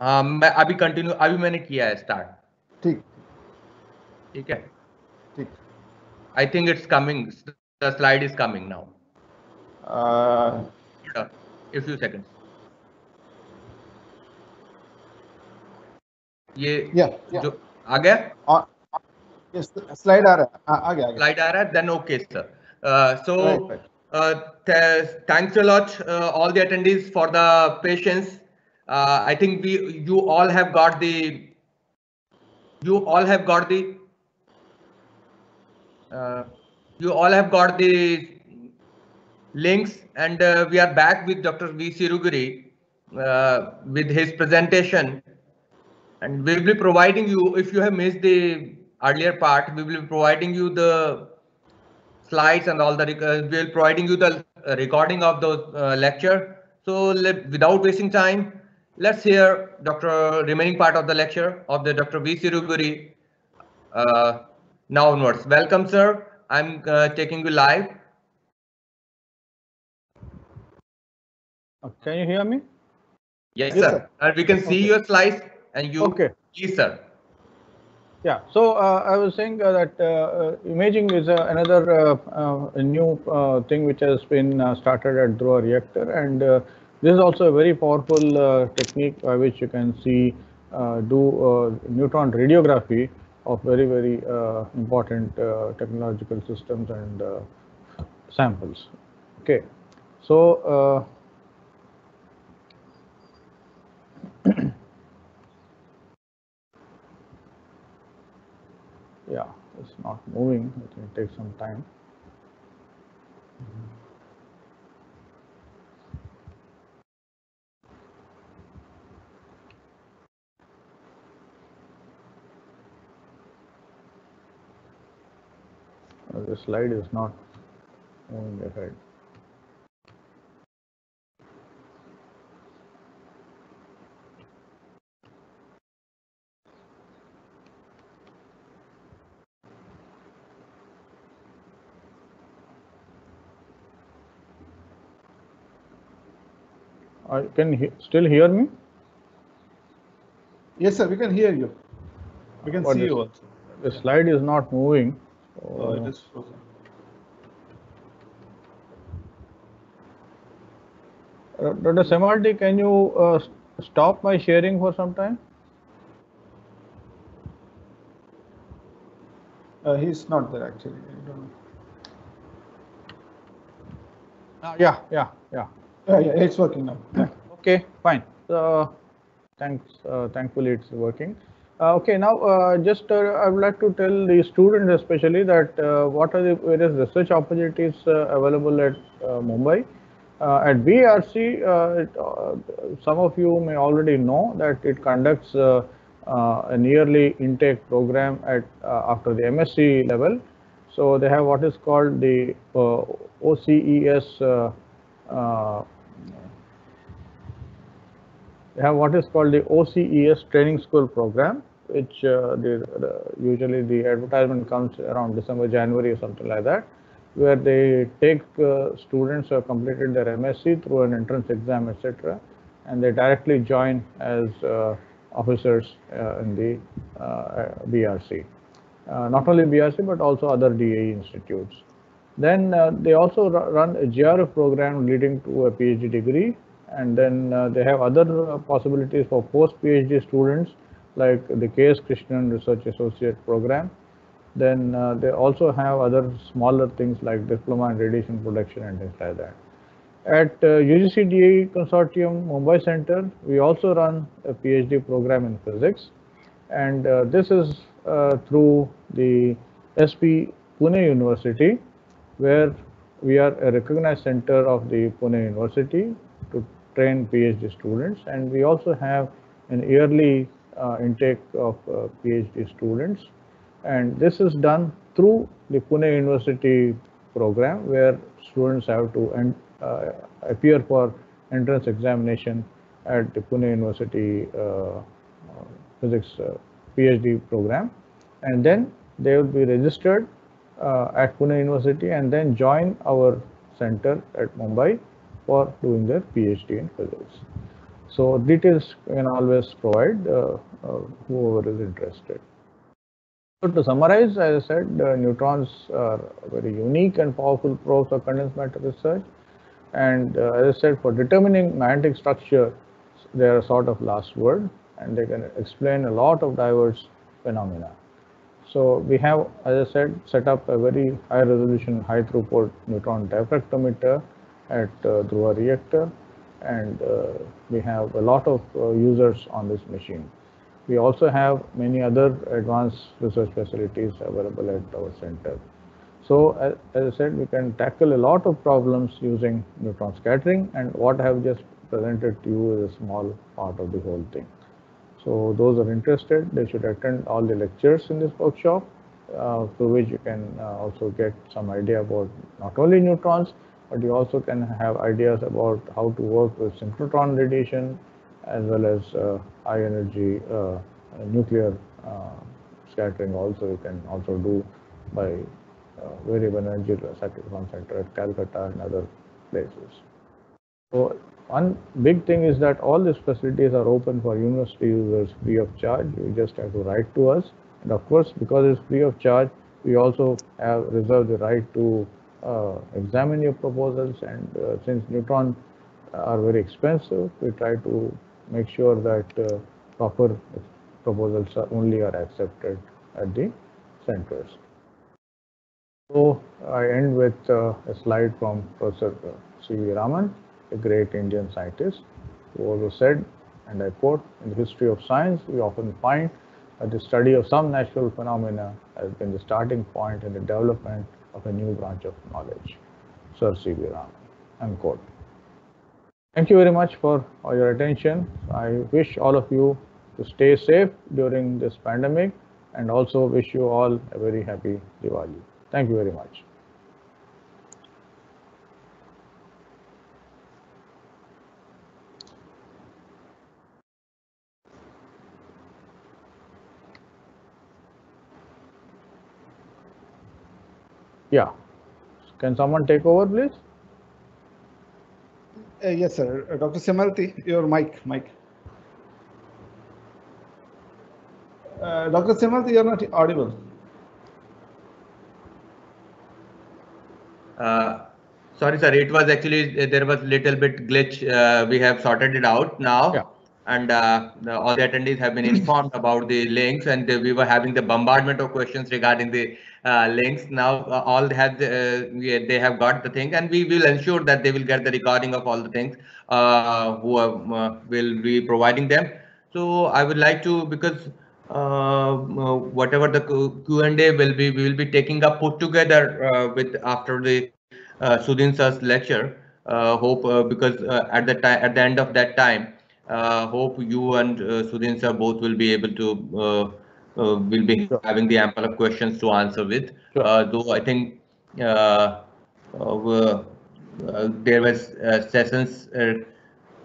हाँ मैं अभी कंटिन्यू अभी मैंने किया है स्टार्ट ठीक ठीक है ठीक I think it's coming the slide is coming now uh, a few seconds ये yeah, yeah. जो आ गया yes, slide आ रहा है आ, आ गया आ गया slide आ रहा है then okay sir uh, so Right, right. uh, th thanks a lot uh, all the attendees for the patience uh, I think we you all have got the you all have got the uh, you all have got the links and uh, we are back with Dr. V. Siruguri uh, with his presentation and we will be providing you if you have missed the earlier part we will be providing you the slides and all the uh, we will providing you the uh, recording of the uh, lecture so let, without wasting time let's hear Dr. remaining part of the lecture of the Dr. V. Siruguri uh, now onwards welcome sir I'm uh, taking you live Uh, Can you hear me? yes, Yes, sir, sir. and we can see Okay. your slides and you Okay. please sir Yeah. So uh, I was saying uh, that uh, uh, imaging is uh, another uh, uh, new uh, thing which has been uh, started at Dhruva Reactor, and uh, this is also a very powerful uh, technique by which you can see uh, do uh, neutron radiography of very very uh, important technological systems and samples. Okay. So. Yeah it's not moving it will take some time Uh, Uh, the slide is not moving ahead I can he still hear me? Yes sir we can hear you. We can What see you also. the slide is not moving oh, it so- frozen Dr. Semalty, can you uh, stop my sharing for some time? uh, he's not there actually I don't know. Uh, yeah, yeah, yeah. yeah, yeah it's working now. Okay, fine. So, thanks. Uh, thankfully, it's working. Uh, okay, now uh, just uh, I would like to tell the students especially that what are the various research opportunities available at Mumbai. At BRC, it, some of you may already know that it conducts uh, an yearly intake program at uh, after the MSc level. So they have what is called the uh, OCES they have what is called the OCES training school program, which uh, the, the, usually the advertisement comes around December, January or something like that, where they take uh, students who have completed their MSc through an entrance exam, etc., and they directly join as uh, officers uh, in the uh, BRC. Uh, not only BRC but also other DAE institutes. Then they also run a GRF program leading to a PhD degree, and then they have other possibilities for post PhD students like the KS Krishnan Research Associate program. Then uh, they also have other smaller things like diploma in radiation protection and things like that. At uh, UGC DAE Consortium Mumbai Center, we also run a PhD program in physics, and uh, this is uh, through the SP Pune University, where we are a recognized center of the Pune University to train PhD students, and we also have an yearly intake of uh, PhD students, and this is done through the Pune University program, where students have to uh, appear for entrance examination at the Pune University uh, uh, physics uh, PhD program, and then they will be registered uh, at Pune University and then join our center at Mumbai for doing their PhD in physics. So details can always provide uh, uh, whoever is interested. So to summarize, as I said, uh, neutrons are very unique and powerful probes for condensed matter research. And uh, as I said, for determining magnetic structure, they are a sort of last word and they can explain a lot of diverse phenomena. So we have, as I said, set up a very high resolution, high throughput neutron diffractometer at uh, Dhruva reactor and uh, we have a lot of uh, users on this machine. We also have many other advanced research facilities available at our center. So as, as I said, we can tackle a lot of problems using neutron scattering and what I have just presented to you is a small part of the whole thing. So those are interested, they should attend all the lectures in this workshop, uh, through which you can uh, also get some idea about not only neutrons, but you also can have ideas about how to work with synchrotron radiation as well as uh, high energy uh, nuclear uh, scattering also you can also do by uh, variable energy cyclotron center at Calcutta and other places. So one big thing is that all these facilities are open for university users free of charge. You just have to write to us. And of course, because it's free of charge, we also have reserved the right to examine your proposals. And uh, since neutron are very expensive, we try to make sure that uh, proper proposals are only are accepted at the centers. So I end with uh, a slide from Professor C.V. Raman, a great Indian scientist, who also said, and I quote, in the history of science, we often find that the study of some natural phenomena has been the starting point in the development of a new branch of knowledge. Sir C.V. Raman, unquote. Thank you very much for all your attention. I wish all of you to stay safe during this pandemic and also wish you all a very happy Diwali. Thank you very much. Yeah. Can someone take over, please? Uh, yes, sir. Uh, Dr. Semalty, your mic, mic. Uh, Dr. Semalty, you're not audible. Uh, sorry, sir. It was actually there was little bit glitch. Uh, we have sorted it out now, Yeah. and uh, the, all the attendees have been informed about the links, and uh, we were having the bombardment of questions regarding the uh, links. Now uh, all have uh, we, they have got the thing, and we will ensure that they will get the recording of all the things. Uh, who are, uh, will be providing them. So I would like to because uh, uh, whatever the Q and A will be, we will be taking up put together uh, with after the uh, sir's lecture. Uh, hope uh, because uh, at the time at the end of that time, uh, hope you and uh, sir both will be able to uh, will be Sure. having the ample of questions to answer with. Sure. Uh, though I think uh, uh, uh, there was uh, sessions uh,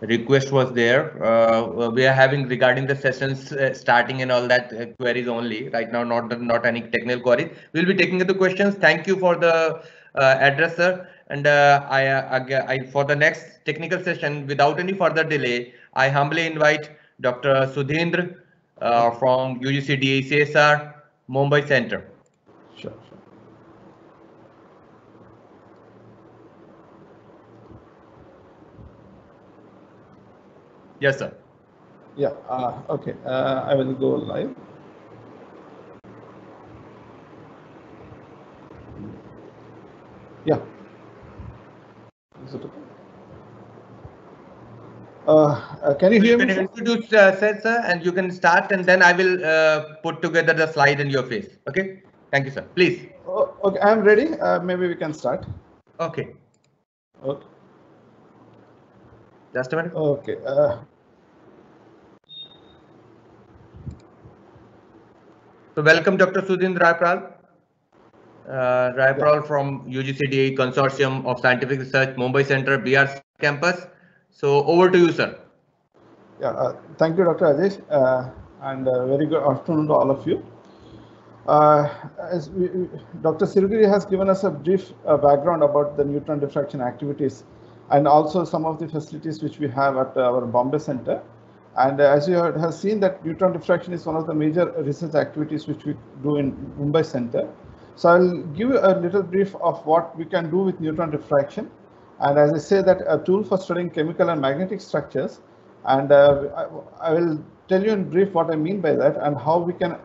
request was there. Uh, we are having regarding the sessions uh, starting and all that uh, queries only right now, not not any technical queries. We'll be taking the questions. Thank you for the uh, address, sir. And uh, I, uh, I for the next technical session, without any further delay, I humbly invite Dr. Sudhindra uh, from UGC DACSR Mumbai Center. Sure, sure. Yes, sir. Yeah, uh, okay. Uh, I will go live. Yeah. Is it okay? Uh, uh, can you hear You can introduce, uh, sir, sir, and you can start, and then I will uh, put together the slide in your face. Okay? Thank you, sir. Please. Oh, okay, I'm ready. Uh, maybe we can start. Okay. Okay. Just a minute. Okay. Uh, So welcome, Dr. Sudhin Rayaprol. Uh, Rayaprol from UGCDA Consortium of Scientific Research, Mumbai Center, BR campus. So over to you, sir. Yeah, uh, thank you, Dr. Ajesh, uh, and uh, very good afternoon to all of you. Uh, as we, Dr. Siruguri has given us a brief uh, background about the neutron diffraction activities and also some of the facilities which we have at our Bombay Center. And as you have seen that neutron diffraction is one of the major research activities which we do in Mumbai Center. So I'll give you a little brief of what we can do with neutron diffraction. And as I say that a tool for studying chemical and magnetic structures. And uh, I, I will tell you in brief what I mean by that and how we can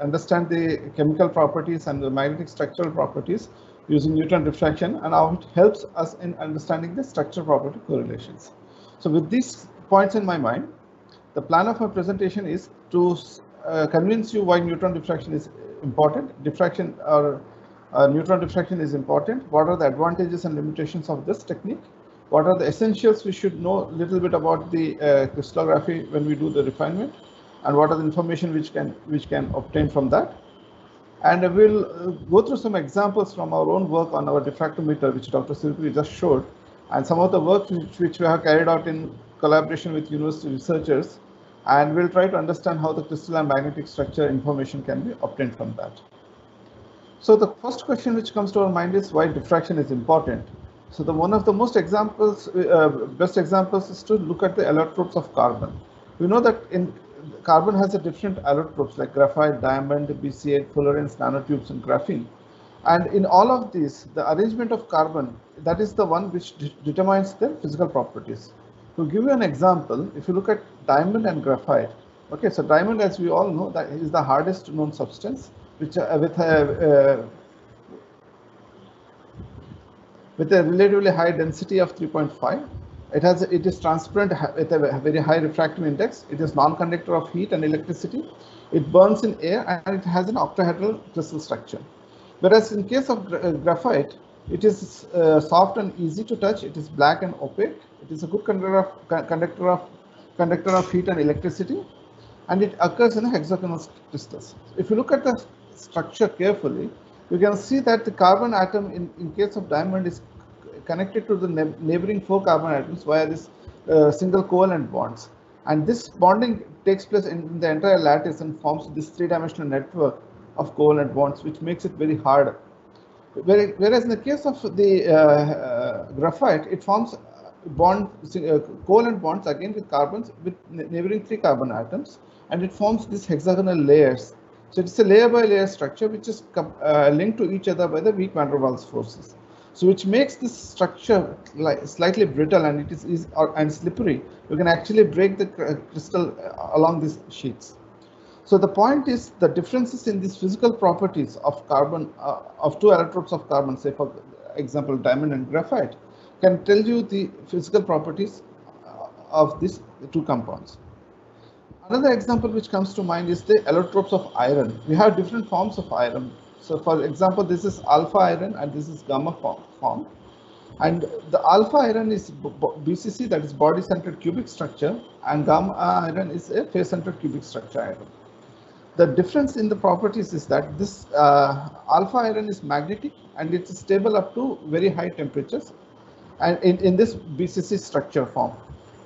understand the chemical properties and the magnetic structural properties using neutron diffraction and how it helps us in understanding the structure property correlations. So with these points in my mind, the plan of my presentation is to uh, convince you why neutron diffraction is important, diffraction or uh, neutron diffraction is important, what are the advantages and limitations of this technique, what are the essentials we should know a little bit about the uh, crystallography when we do the refinement, and what are the information which can which can obtain from that. And we'll uh, go through some examples from our own work on our diffractometer, which Dr. Siruguri just showed, and some of the work which, which we have carried out in collaboration with university researchers. And we'll try to understand how the crystal and magnetic structure information can be obtained from that. So the first question which comes to our mind is why diffraction is important. So the one of the most examples, uh, best examples is to look at the allotropes of carbon. We know that in carbon has a different allotropes like graphite, diamond, BCA, fullerenes, nanotubes, and graphene. And in all of these, the arrangement of carbon, that is the one which de determines their physical properties. To give you an example, if you look at diamond and graphite, okay, so diamond, as we all know, that is the hardest known substance, which uh, with a uh, with a relatively high density of 3.5 it has it is transparent with a very high refractive index. It is non-conductor of heat and electricity. It burns in air and it has an octahedral crystal structure. Whereas in case of uh, graphite, it is uh, soft and easy to touch. It is black and opaque. It is a good conductor of conductor of conductor of heat and electricity, and it occurs in hexagonal crystals. If you look at the structure carefully, you can see that the carbon atom in, in case of diamond is connected to the neighboring four carbon atoms via this uh, single covalent bonds. And this bonding takes place in the entire lattice and forms this three-dimensional network of covalent bonds, which makes it very hard. Whereas in the case of the uh, uh, graphite, it forms bond uh, covalent bonds again with carbons with neighboring three carbon atoms, and it forms these hexagonal layers. So it's a layer by layer structure which is uh, linked to each other by the weak van der Waals forces. So which makes this structure like slightly brittle and it is, is and slippery. You can actually break the crystal uh, along these sheets. So the point is the differences in these physical properties of carbon, uh, of two allotropes of carbon, say for example, diamond and graphite, can tell you the physical properties uh, of these two compounds. Another example which comes to mind is the allotropes of iron. We have different forms of iron. So for example, this is alpha iron and this is gamma form. And the alpha iron is BCC, that is body-centered cubic structure, and gamma iron is a face-centered cubic structure iron. The difference in the properties is that this uh, alpha iron is magnetic and it's stable up to very high temperatures and in, in this BCC structure form.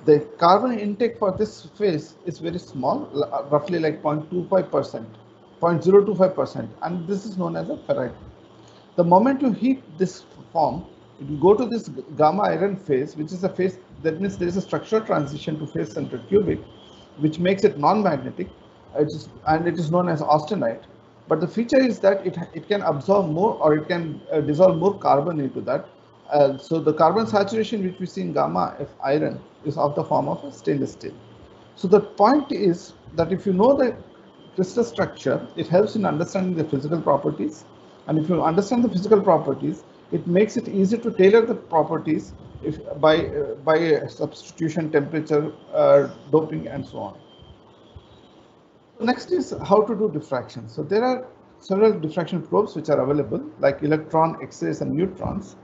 The carbon intake for this phase is very small, roughly like 0.25 percent 0.025% and this is known as a ferrite. The moment you heat this form, it will go to this gamma iron phase, which is a phase that means there is a structural transition to phase centered cubic, which makes it non-magnetic, and it is known as austenite. But the feature is that it, it can absorb more or it can uh, dissolve more carbon into that. Uh, so the carbon saturation which we see in gamma F iron is of the form of a stainless steel. So the point is that if you know the crystal structure, it helps in understanding the physical properties. And if you understand the physical properties, it makes it easy to tailor the properties if by uh, by substitution, temperature, uh, doping, and so on. Next is how to do diffraction. So there are several diffraction probes which are available, like electron, X-rays, and neutrons.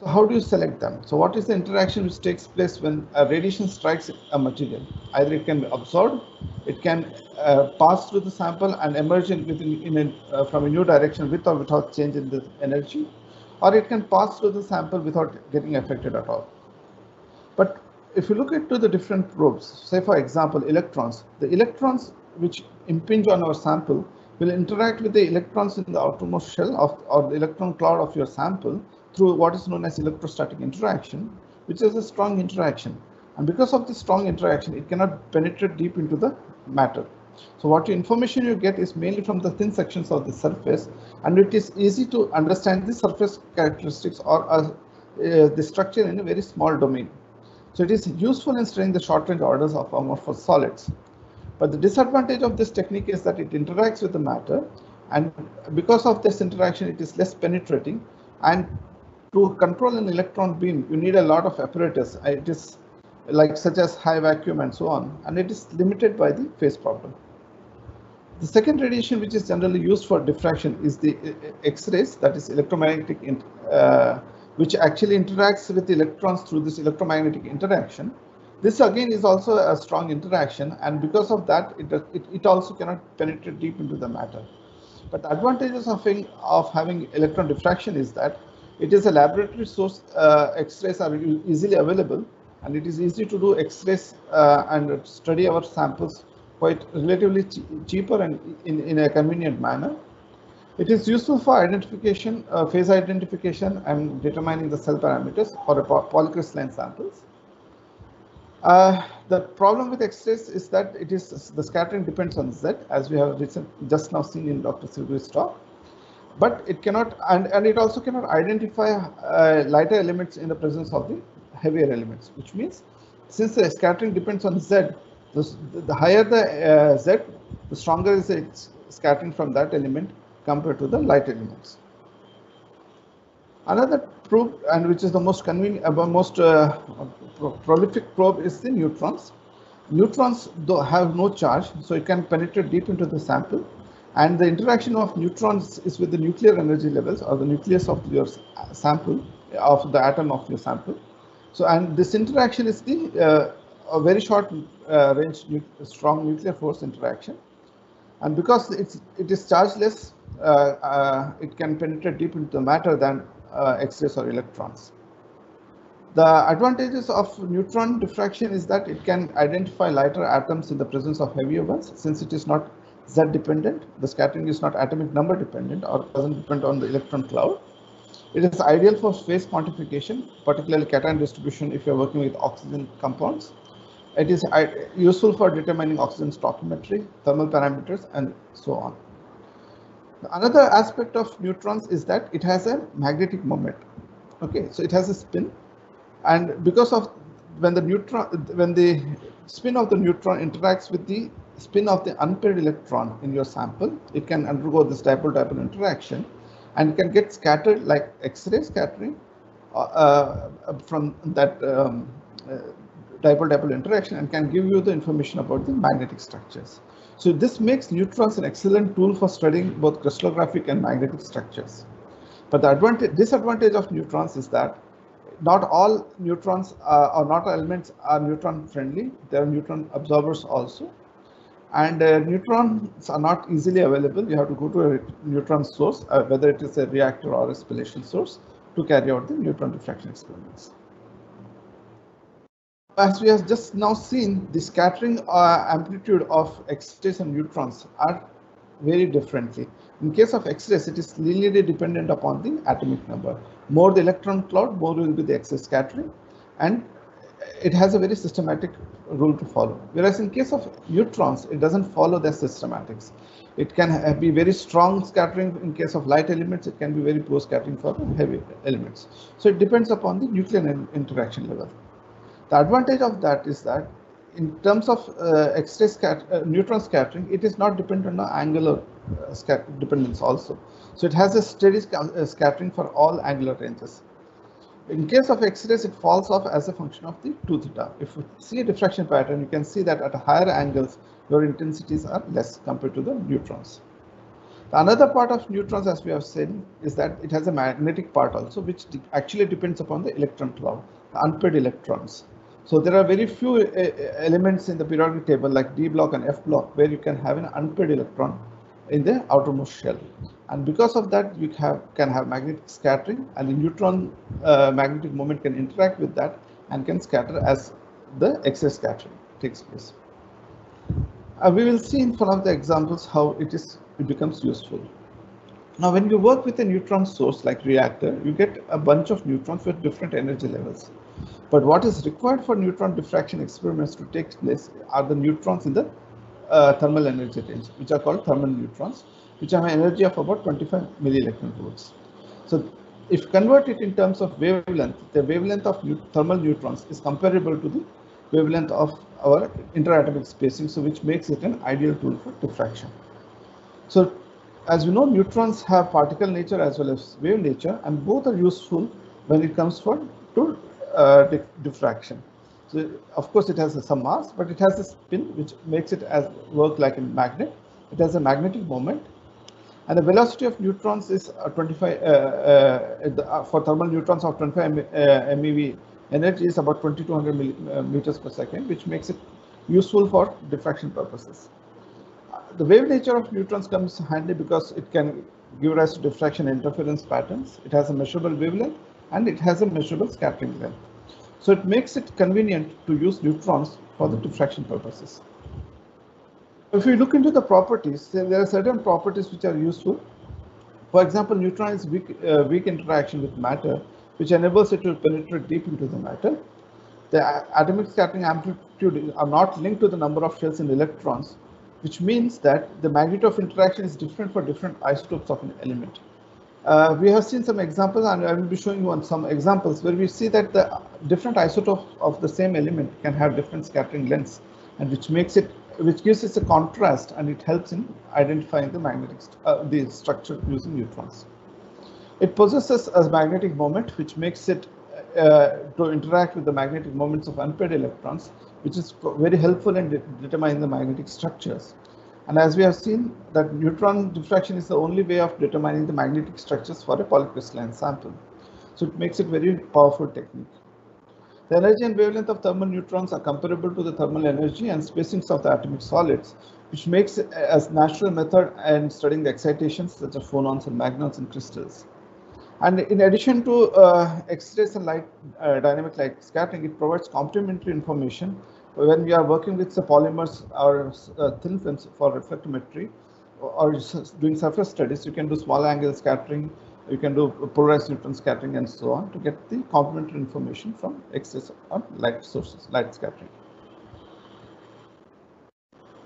So how do you select them? So what is the interaction which takes place when a radiation strikes a material? Either it can be absorbed, it can uh, pass through the sample and emerge in, within, in a, uh, from a new direction with or without change in the energy, or it can pass through the sample without getting affected at all. But if you look into the different probes, say for example, electrons, the electrons which impinge on our sample will interact with the electrons in the outermost shell of or the electron cloud of your sample through what is known as electrostatic interaction, which is a strong interaction. And because of the strong interaction, it cannot penetrate deep into the matter. So what information you get is mainly from the thin sections of the surface, and it is easy to understand the surface characteristics or uh, uh, the structure in a very small domain. So it is useful in studying the short range orders of amorphous solids. But the disadvantage of this technique is that it interacts with the matter and because of this interaction it is less penetrating and to control an electron beam you need a lot of apparatus. It is like such as high vacuum and so on and it is limited by the phase problem. The second radiation which is generally used for diffraction is the uh, uh, X-rays that is electromagnetic uh, which actually interacts with electrons through this electromagnetic interaction. This again is also a strong interaction and because of that it, it, it also cannot penetrate deep into the matter. But the advantages of having, of having electron diffraction is that it is a laboratory source uh, X-rays are easily available and it is easy to do X-rays uh, and study our samples quite relatively cheaper and in, in a convenient manner. It is useful for identification, uh, phase identification and determining the cell parameters for polycrystalline samples. Uh, the problem with X-rays is that it is the scattering depends on Z as we have recent, just now seen in Dr. Siruguri's talk. But it cannot, and, and it also cannot identify uh, lighter elements in the presence of the heavier elements, which means since the scattering depends on Z, the, the higher the uh, Z, the stronger is its scattering from that element compared to the light elements. Another probe, and which is the most convenient, uh, most uh, prolific probe, is the neutrons. Neutrons though have no charge, so it can penetrate deep into the sample. And the interaction of neutrons is with the nuclear energy levels or the nucleus of your sample, of the atom of your sample. So, and this interaction is the uh, a very short uh, range nu strong nuclear force interaction. And because it's, it is chargeless, uh, uh, it can penetrate deep into the matter than uh, X-rays or electrons. The advantages of neutron diffraction is that it can identify lighter atoms in the presence of heavier ones since it is not Z dependent. The scattering is not atomic number dependent or doesn't depend on the electron cloud. It is ideal for phase quantification, particularly cation distribution if you're working with oxygen compounds. It is useful for determining oxygen stoichiometry, thermal parameters, and so on. Another aspect of neutrons is that it has a magnetic moment. Okay, so it has a spin, and because of when the neutron, when the spin of the neutron interacts with the spin of the unpaired electron in your sample, it can undergo this dipole-dipole interaction, and can get scattered like X-ray scattering uh, uh, from that um, uh, dipole-dipole interaction and can give you the information about the magnetic structures. So this makes neutrons an excellent tool for studying both crystallographic and magnetic structures. But the advantage, disadvantage of neutrons is that not all neutrons uh, or not all elements are neutron friendly. There are neutron absorbers also. And uh, neutrons are not easily available. You have to go to a neutron source, uh, whether it is a reactor or a spallation source, to carry out the neutron diffraction experiments as we have just now seen, the scattering uh, amplitude of X-rays and neutrons are very differently. In case of X-rays, it is linearly dependent upon the atomic number. More the electron cloud, more will be the X-ray scattering, and it has a very systematic rule to follow. Whereas in case of neutrons, it doesn't follow the systematics. It can be very strong scattering in case of light elements. It can be very poor scattering for heavy elements. So it depends upon the nuclear interaction level. The advantage of that is that in terms of uh, X-ray scat uh, neutron scattering, it is not dependent on angular uh, dependence also. So it has a steady sc uh, scattering for all angular ranges. In case of X-rays, it falls off as a function of the 2 theta. If you see a diffraction pattern, you can see that at higher angles, your intensities are less compared to the neutrons. The another part of neutrons, as we have said, is that it has a magnetic part also, which de actually depends upon the electron cloud, the unpaired electrons. So there are very few uh, elements in the periodic table like D block and F block where you can have an unpaired electron in the outermost shell. And because of that, you have, can have magnetic scattering and the neutron uh, magnetic moment can interact with that and can scatter as the X-ray scattering takes place. Uh, we will see in one of the examples how it is it becomes useful. Now, when you work with a neutron source like reactor, you get a bunch of neutrons with different energy levels. But what is required for neutron diffraction experiments to take place are the neutrons in the thermal energy range, which are called thermal neutrons, which have an energy of about 25 millielectron volts. So if convert it in terms of wavelength, the wavelength of thermal neutrons is comparable to the wavelength of our interatomic spacing, so which makes it an ideal tool for diffraction. So as you know, neutrons have particle nature as well as wave nature, and both are useful when it comes for to uh, diffraction. So of course it has some mass, but it has a spin which makes it as work like a magnet. It has a magnetic moment, and the velocity of neutrons is uh, 25 uh, uh, for thermal neutrons of 25 MeV energy is about 2200 meters per second, which makes it useful for diffraction purposes the wave nature of neutrons comes handy because it can give rise to diffraction interference patterns. It has a measurable wavelength and it has a measurable scattering length. So it makes it convenient to use neutrons for the diffraction purposes. If we look into the properties, there are certain properties which are useful. For example, neutron is weak, uh, weak interaction with matter, which enables it to penetrate deep into the matter. The atomic scattering amplitude are not linked to the number of shells in electrons, which means that the magnitude of interaction is different for different isotopes of an element. Uh, we have seen some examples and I will be showing you on some examples where we see that the different isotopes of the same element can have different scattering lengths and which makes it which gives us a contrast and it helps in identifying the magnetic uh, the structure using neutrons. It possesses a magnetic moment which makes it uh, to interact with the magnetic moments of unpaired electrons which is very helpful in de determining the magnetic structures. And as we have seen that neutron diffraction is the only way of determining the magnetic structures for a polycrystalline sample. So it makes it very powerful technique. The energy and wavelength of thermal neutrons are comparable to the thermal energy and spacings of the atomic solids, which makes it as natural method in studying the excitations such as phonons and magnons in crystals. And in addition to uh, X-rays and light uh, dynamic light scattering, it provides complementary information when we are working with the polymers or uh, thin films for reflectometry or doing surface studies, you can do small angle scattering, you can do polarized neutron scattering and so on to get the complementary information from X-rays or light sources, light scattering.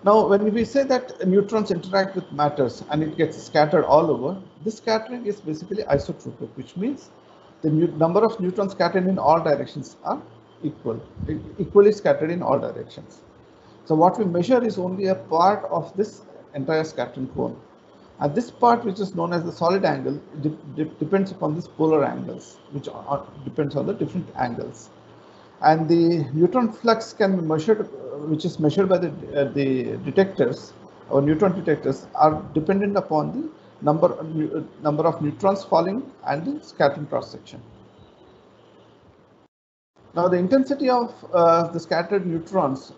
Now, when we say that neutrons interact with matters and it gets scattered all over, this scattering is basically isotropic, which means the number of neutrons scattered in all directions are equal, equally scattered in all directions. So what we measure is only a part of this entire scattering cone. And this part, which is known as the solid angle, de de depends upon these polar angles, which are, depends on the different angles. And the neutron flux can be measured, which is measured by the, uh, the detectors or neutron detectors, are dependent upon the number, uh, number of neutrons falling and the scattering cross section. Now the intensity of uh, the scattered neutrons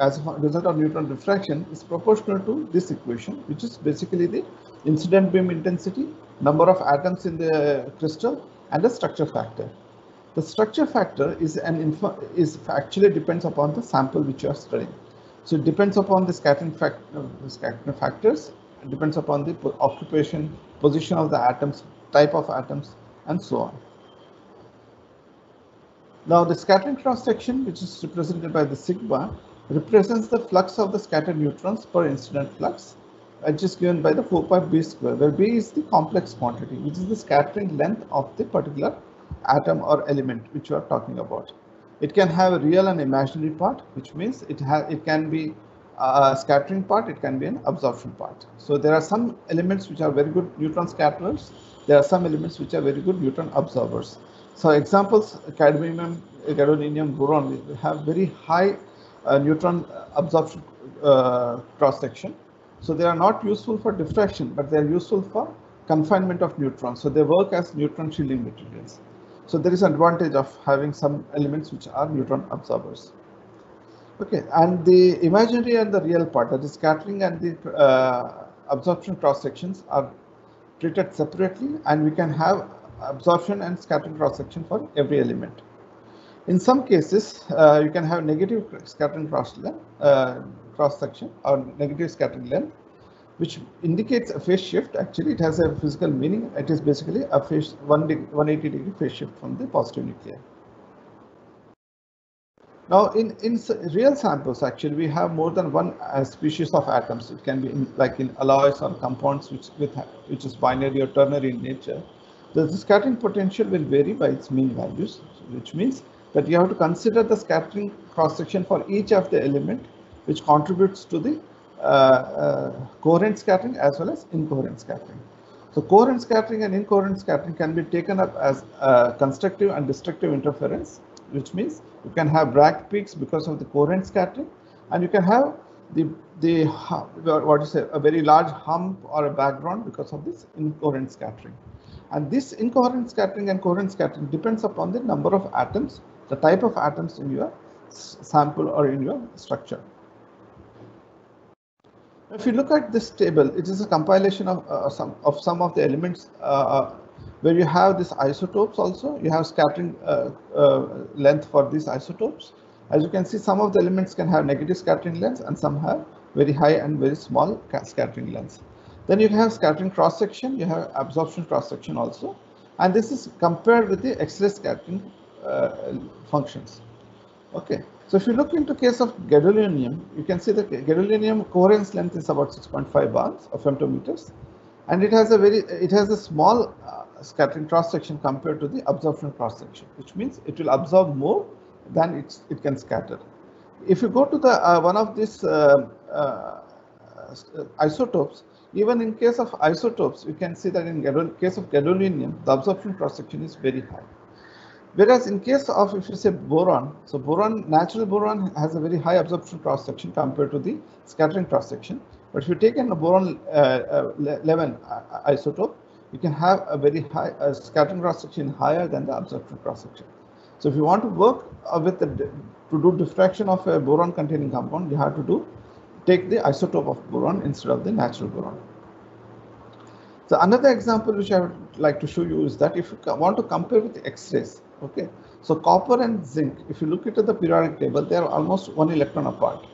as a result of neutron diffraction is proportional to this equation, which is basically the incident beam intensity, number of atoms in the crystal, and the structure factor. The structure factor is an is actually depends upon the sample which you are studying. So it depends upon the scattering, fact, uh, scattering factors, depends upon the occupation, position of the atoms, type of atoms, and so on. Now the scattering cross section, which is represented by the sigma, represents the flux of the scattered neutrons per incident flux, which is given by the 4 pi b square, where b is the complex quantity, which is the scattering length of the particular atom or element which you are talking about. It can have a real and imaginary part, which means it it can be a scattering part, it can be an absorption part. So there are some elements which are very good neutron scatterers. There are some elements which are very good neutron absorbers. So examples, cadmium, gadolinium, boron have very high uh, neutron absorption uh, cross section. So they are not useful for diffraction, but they are useful for confinement of neutrons. So they work as neutron shielding materials. So there is an advantage of having some elements which are neutron absorbers. Okay, and the imaginary and the real part, that is scattering and the uh, absorption cross sections are treated separately and we can have absorption and scattering cross section for every element. In some cases, uh, you can have negative scattering cross length, uh, cross section or negative scattering length, which indicates a phase shift. Actually, it has a physical meaning. It is basically a phase 180 degree phase shift from the positive nuclei. Now, in, in real samples, actually, we have more than one uh, species of atoms. It can be in, like in alloys or compounds, which with which is binary or ternary in nature. The, scattering potential will vary by its mean values, which means that you have to consider the scattering cross section for each of the element, which contributes to the uh, uh, coherent scattering as well as incoherent scattering. So coherent scattering and incoherent scattering can be taken up as uh, constructive and destructive interference which means you can have Bragg peaks because of the coherent scattering, and you can have the the what you say a very large hump or a background because of this incoherent scattering. And this incoherent scattering and coherent scattering depends upon the number of atoms, the type of atoms in your sample or in your structure. If you look at this table, it is a compilation of uh, some of some of the elements uh, where you have these isotopes also, you have scattering uh, uh, length for these isotopes. As you can see, some of the elements can have negative scattering lengths and some have very high and very small scattering lengths. Then you have scattering cross section, you have absorption cross section also. And this is compared with the X-ray scattering uh, functions. Okay, so if you look into case of gadolinium, you can see that gadolinium coherence length is about 6.5 bars of femtometers, and it has a very it has a small uh, scattering cross section compared to the absorption cross section, which means it will absorb more than it's, it can scatter. If you go to the uh, one of these uh, uh, isotopes, even in case of isotopes, you can see that in case of gadolinium, the absorption cross section is very high. Whereas in case of, if you say boron, so boron, natural boron has a very high absorption cross section compared to the scattering cross section. But if you take in a boron uh, uh, 11 uh, isotope, you can have a very high a scattering cross section higher than the absorption cross section. So if you want to work uh, with the to do diffraction of a boron containing compound, you have to do take the isotope of boron instead of the natural boron. So another example which I would like to show you is that if you want to compare with X-rays, okay. So copper and zinc, if you look at the periodic table, they are almost one electron apart.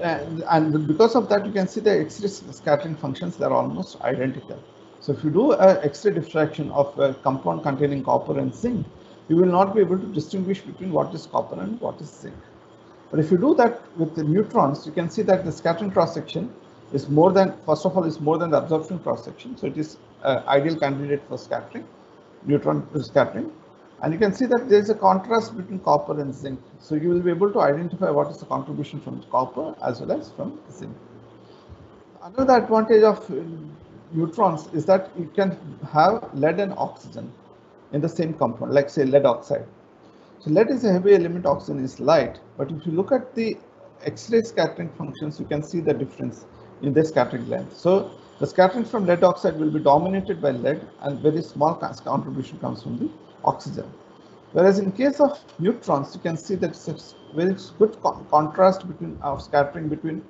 And, and because of that, you can see the X-ray scattering functions, they're almost identical. So if you do an X-ray diffraction of a compound containing copper and zinc, you will not be able to distinguish between what is copper and what is zinc. But if you do that with the neutrons, you can see that the scattering cross section is more than, first of all, is more than the absorption cross section. So it is an ideal candidate for scattering, neutron scattering. And you can see that there is a contrast between copper and zinc. So you will be able to identify what is the contribution from copper as well as from zinc. Another advantage of uh, neutrons is that you can have lead and oxygen in the same compound, like say lead oxide. So lead is a heavy element, oxygen is light, but if you look at the X-ray scattering functions, you can see the difference in the scattering length. So the scattering from lead oxide will be dominated by lead and very small contribution comes from the oxygen. Whereas in case of neutrons, you can see that it's very good contrast between of scattering between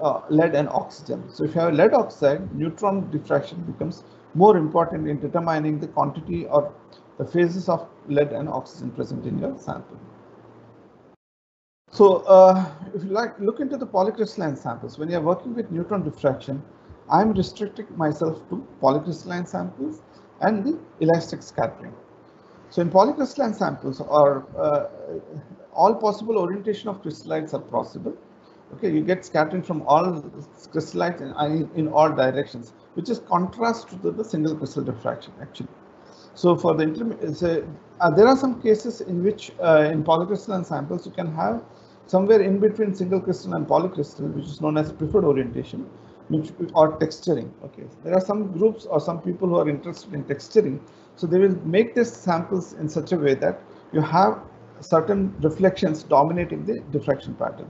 uh, lead and oxygen. So if you have lead oxide, neutron diffraction becomes more important in determining the quantity or the phases of lead and oxygen present in your sample. So uh, if you like look into the polycrystalline samples, when you're working with neutron diffraction, I'm restricting myself to polycrystalline samples and the elastic scattering. So in polycrystalline samples, or uh, all possible orientation of crystallites are possible okay you get scattering from all crystallites in, in all directions which is contrast to the, the single crystal diffraction actually so for the intermediate uh, there are some cases in which uh, in polycrystalline samples you can have somewhere in between single crystal and polycrystal which is known as preferred orientation which or texturing okay. There are some groups or some people who are interested in texturing so they will make these samples in such a way that you have certain reflections dominating the diffraction pattern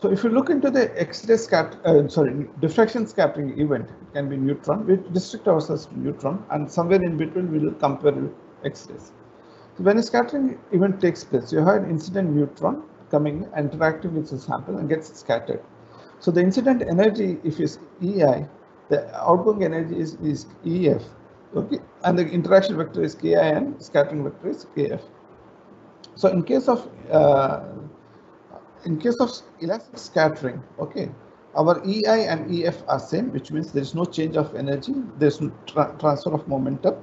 so if you look into the X-ray scat, uh, sorry, diffraction scattering event, it can be neutron. We restrict ourselves to neutron, and somewhere in between we will compare with X-rays. So when a scattering event takes place, you have an incident neutron coming, interacting with the sample, and gets scattered. So the incident energy, if is EI, the outgoing energy is, is EF, okay, and the interaction vector is KI, and scattering vector is KF. So in case of uh, in case of elastic scattering, okay, our EI and EF are same, which means there is no change of energy, there's no tra transfer of momentum.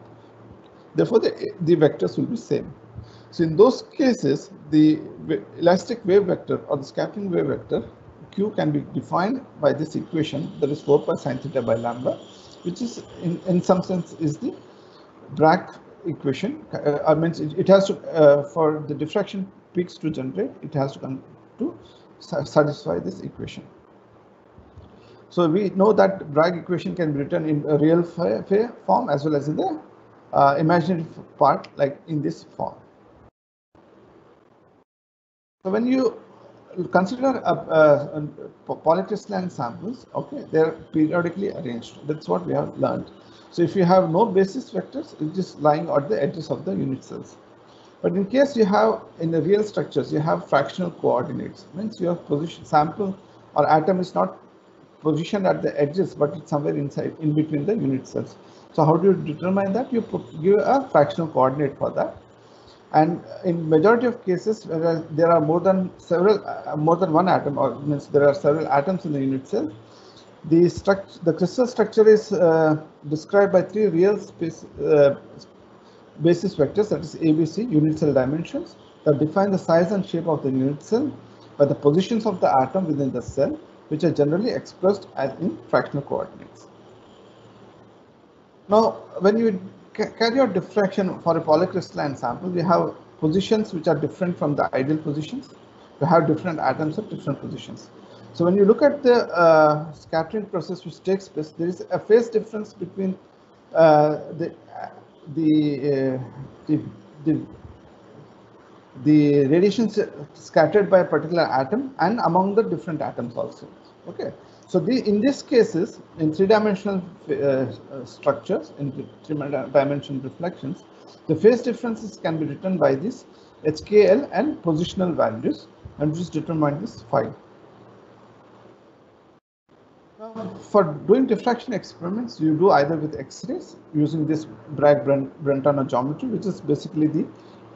Therefore, the, the vectors will be same. So in those cases, the elastic wave vector or the scattering wave vector q can be defined by this equation that is 4 pi sine theta by lambda, which is in, in some sense is the Bragg equation. Uh, I mean, it, it has to, uh, for the diffraction peaks to generate, it has to to satisfy this equation. So we know that Bragg equation can be written in a real form as well as in the uh, imaginary part like in this form. So when you consider a, polycrystalline samples, okay, they're periodically arranged. That's what we have learned. So if you have no basis vectors, it's just lying at the edges of the unit cells. But in case you have in the real structures, you have fractional coordinates, means your position sample or atom is not positioned at the edges, but it's somewhere inside in between the unit cells. So how do you determine that? You give a fractional coordinate for that. And in majority of cases, where there are more than several, uh, more than one atom, or means there are several atoms in the unit cell, the structure, the crystal structure is uh, described by three real space uh, basis vectors, that is ABC, unit cell dimensions, that define the size and shape of the unit cell by the positions of the atom within the cell, which are generally expressed as in fractional coordinates. Now, when you carry out diffraction for a polycrystalline sample, we have positions which are different from the ideal positions. We have different atoms at different positions. So when you look at the uh, scattering process which takes place, there is a phase difference between uh, the the, uh, the, the the radiation scattered by a particular atom and among the different atoms also. Okay, so the in these cases in three-dimensional uh, structures in three-dimensional reflections, the phase differences can be written by this HKL and positional values and just determine this phi. For doing diffraction experiments, you do either with X-rays using this Bragg-Brentano geometry, which is basically the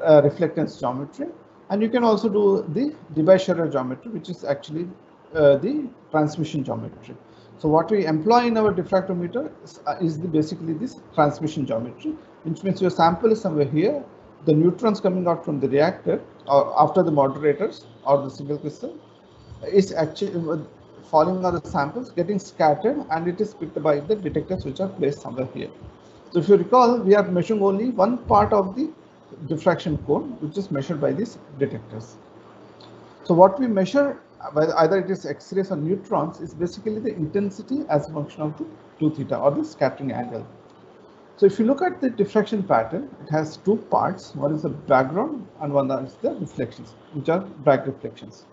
uh, reflectance geometry. And you can also do the Debye-Scherrer geometry, which is actually uh, the transmission geometry. So what we employ in our diffractometer is, uh, is the, basically this transmission geometry, which means your sample is somewhere here, the neutrons coming out from the reactor or after the moderators or the single crystal is actually falling on the samples, getting scattered, and it is picked by the detectors which are placed somewhere here. So if you recall, we are measuring only one part of the diffraction cone, which is measured by these detectors. So what we measure, either it is X-rays or neutrons, is basically the intensity as a function of the 2 theta or the scattering angle. So if you look at the diffraction pattern, it has two parts. One is the background and one is the reflections, which are Bragg reflections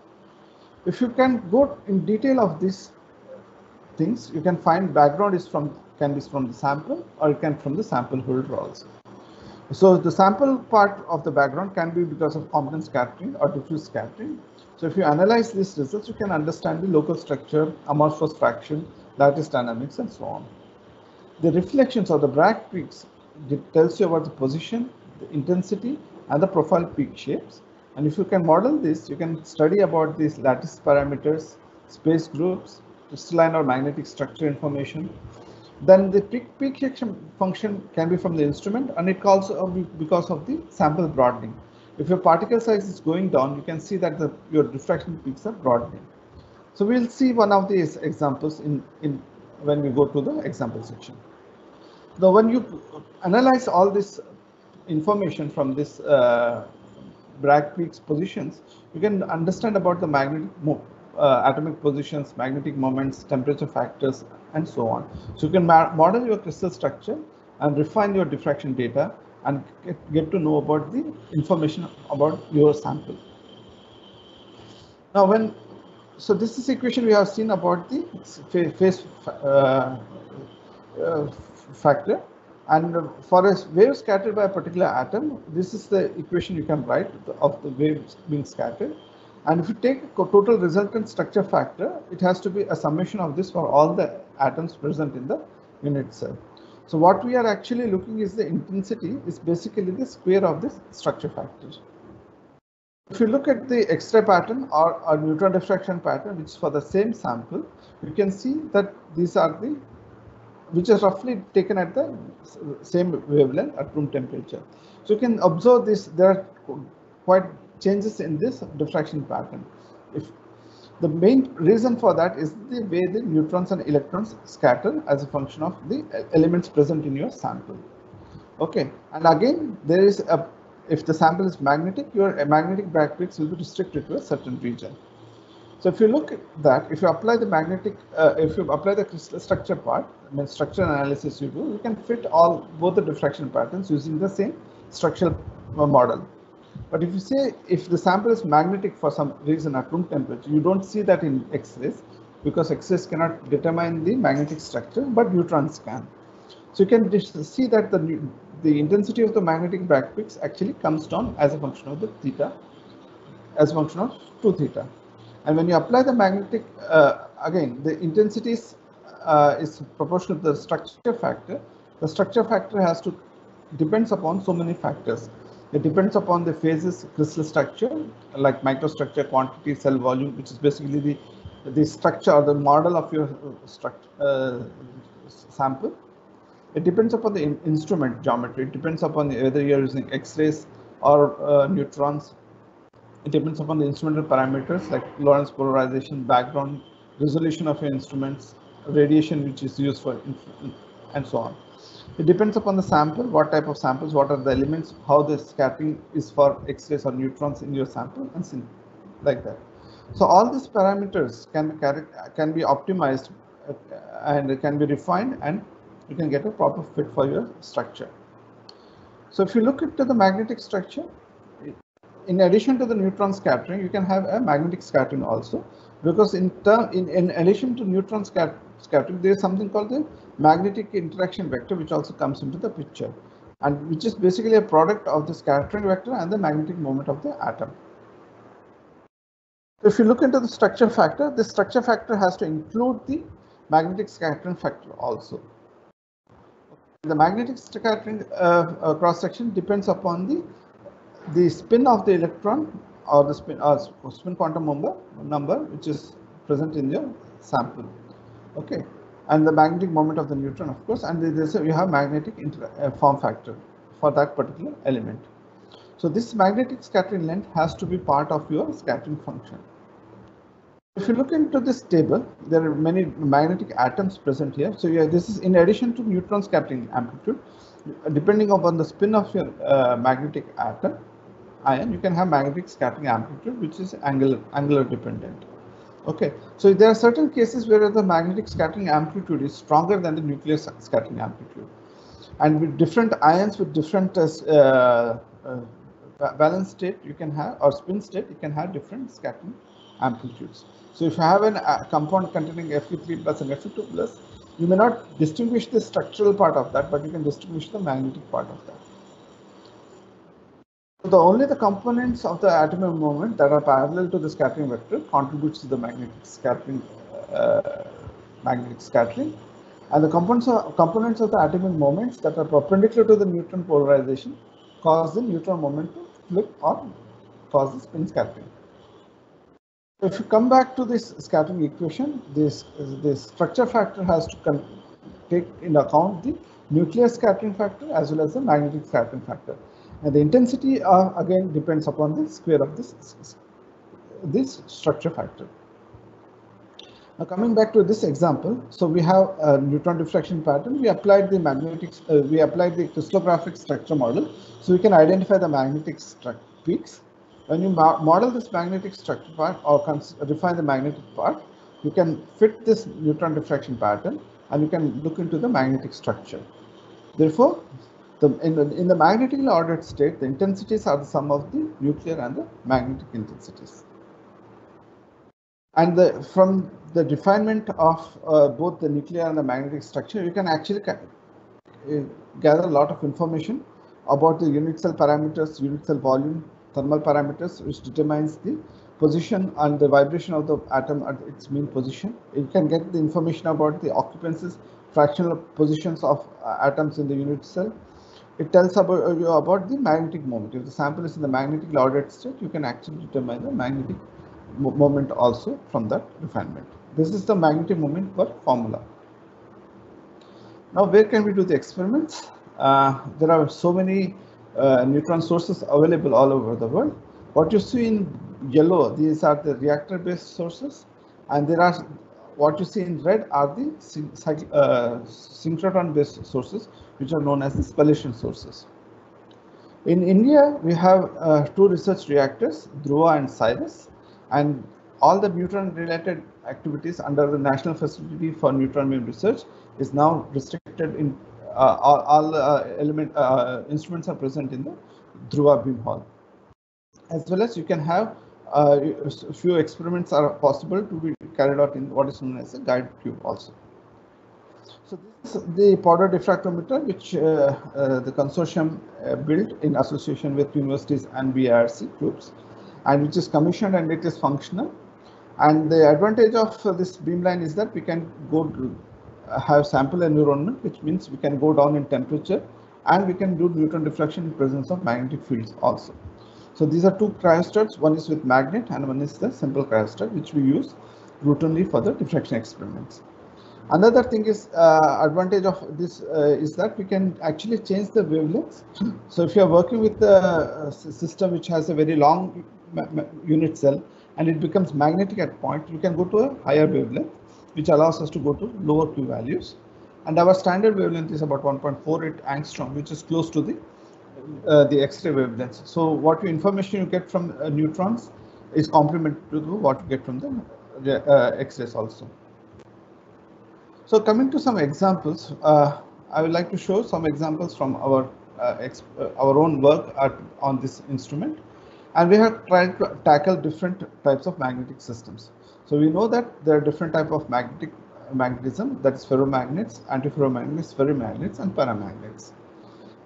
if you can go in detail of these things, you can find background is from can be from the sample or it can from the sample holder also. So the sample part of the background can be because of Compton scattering or diffuse scattering. So if you analyze these results, you can understand the local structure, amorphous fraction, lattice dynamics, and so on. The reflections or the Bragg peaks tells you about the position, the intensity, and the profile peak shapes. And if you can model this, you can study about these lattice parameters, space groups, crystalline or magnetic structure information. Then the peak, peak function can be from the instrument and it be because of the sample broadening. If your particle size is going down, you can see that the, your diffraction peaks are broadening. So we'll see one of these examples in, in when we go to the example section. Now, when you analyze all this information from this uh, Bragg peaks positions, you can understand about the magnetic uh, atomic positions, magnetic moments, temperature factors, and so on. So you can model your crystal structure and refine your diffraction data and get, get to know about the information about your sample. Now, when so this is equation we have seen about the phase uh, uh, factor and for a wave scattered by a particular atom, this is the equation you can write of the wave being scattered. And if you take total resultant structure factor, it has to be a summation of this for all the atoms present in the unit cell. So what we are actually looking is the intensity is basically the square of this structure factor. If you look at the X-ray pattern or a neutron diffraction pattern, which is for the same sample, you can see that these are the which is roughly taken at the same wavelength at room temperature. So you can observe this, there are quite changes in this diffraction pattern. If the main reason for that is the way the neutrons and electrons scatter as a function of the elements present in your sample. Okay, and again, there is a, if the sample is magnetic, your magnetic Bragg peaks will be restricted to a certain region. So if you look at that, if you apply the magnetic, uh, if you apply the crystal structure part, Structure analysis you do, you can fit all both the diffraction patterns using the same structural uh, model. But if you say if the sample is magnetic for some reason at room temperature, you don't see that in X-rays because X-rays cannot determine the magnetic structure, but neutrons can. So you can see that the the intensity of the magnetic Bragg peaks actually comes down as a function of the theta, as a function of 2 theta. And when you apply the magnetic, uh, again, the intensity uh, is proportional to the structure factor. The structure factor has to depends upon so many factors. It depends upon the phases crystal structure, like microstructure, quantity, cell volume, which is basically the the structure or the model of your structure uh, sample. It depends upon the in instrument geometry. It depends upon the, whether you're using X-rays or uh, neutrons it depends upon the instrumental parameters like Lorentz polarization, background, resolution of your instruments, radiation which is used for, and so on. It depends upon the sample, what type of samples, what are the elements, how the scattering is for X-rays or neutrons in your sample, and like that. So all these parameters can be can be optimized uh, and can be refined, and you can get a proper fit for your structure. So if you look into the magnetic structure, in addition to the neutron scattering, you can have a magnetic scattering also, because in term in, in addition to neutron scat scattering, there is something called the magnetic interaction vector, which also comes into the picture, and which is basically a product of the scattering vector and the magnetic moment of the atom. If you look into the structure factor, the structure factor has to include the magnetic scattering factor also. The magnetic scattering uh, uh, cross section depends upon the the spin of the electron or the spin uh, spin quantum number number which is present in your sample okay. And the magnetic moment of the neutron of course and this you have magnetic uh, form factor for that particular element. So this magnetic scattering length has to be part of your scattering function. If you look into this table there are many magnetic atoms present here. So yeah this is in addition to neutron scattering amplitude depending upon the spin of your uh, magnetic atom ion, you can have magnetic scattering amplitude, which is angular, angular dependent. Okay, so there are certain cases where the magnetic scattering amplitude is stronger than the nuclear scattering amplitude. And with different ions with different uh, uh, valence state, you can have, or spin state, you can have different scattering amplitudes. So if you have a uh, compound containing Fe3 plus and Fe2 plus, you may not distinguish the structural part of that, but you can distinguish the magnetic part of that. The only the components of the atomic moment that are parallel to the scattering vector contributes to the magnetic scattering uh, magnetic scattering and the components of, components of the atomic moments that are perpendicular to the neutron polarization cause the neutron moment to flip or cause the spin scattering. If you come back to this scattering equation, this, this structure factor has to take into account the nuclear scattering factor as well as the magnetic scattering factor. And the intensity uh, again depends upon the square of this, this structure factor. Now coming back to this example, so we have a neutron diffraction pattern. We applied the magnetic, uh, we applied the crystallographic structure model, so we can identify the magnetic peaks. When you model this magnetic structure part or define the magnetic part, you can fit this neutron diffraction pattern and you can look into the magnetic structure. Therefore, the, in, the, in the magnetically ordered state, the intensities are the sum of the nuclear and the magnetic intensities. And the, from the refinement of uh, both the nuclear and the magnetic structure, you can actually uh, gather a lot of information about the unit cell parameters, unit cell volume, thermal parameters, which determines the position and the vibration of the atom at its mean position. You can get the information about the occupancies, fractional positions of uh, atoms in the unit cell, it tells about uh, you about the magnetic moment. If the sample is in the magnetic ordered state, you can actually determine the magnetic moment also from that refinement. This is the magnetic moment per formula. Now, where can we do the experiments? Uh, there are so many uh, neutron sources available all over the world. What you see in yellow, these are the reactor-based sources, and there are what you see in red are the uh, synchrotron-based sources, which are known as the spallation sources. In India, we have uh, two research reactors, Dhruva and CIRUS, and all the neutron-related activities under the National Facility for Neutron Beam Research is now restricted in uh, all, all uh, element uh, instruments are present in the Dhruva beam hall. As well as you can have uh, a few experiments are possible to be carried out in what is known as a guide tube also. So this is the powder diffractometer which uh, uh, the consortium uh, built in association with universities and BARC groups and which is commissioned and it is functional. And the advantage of this beamline is that we can go to have sample environment which means we can go down in temperature and we can do neutron diffraction in presence of magnetic fields also. So these are two cryostats, one is with magnet and one is the simple cryostat which we use routinely for the diffraction experiments. Another thing is uh, advantage of this uh, is that we can actually change the wavelengths. So if you are working with a system which has a very long unit cell and it becomes magnetic at point, you can go to a higher wavelength, which allows us to go to lower Q values. And our standard wavelength is about 1.48 angstrom, which is close to the uh, the X-ray wavelengths. So what information you get from uh, neutrons is complementary to what you get from the uh, X-rays also. So coming to some examples, uh, I would like to show some examples from our uh, uh, our own work at, on this instrument. And we have tried to tackle different types of magnetic systems. So we know that there are different type of magnetic magnetism, that is ferromagnets, antiferromagnets, ferrimagnets, and paramagnets.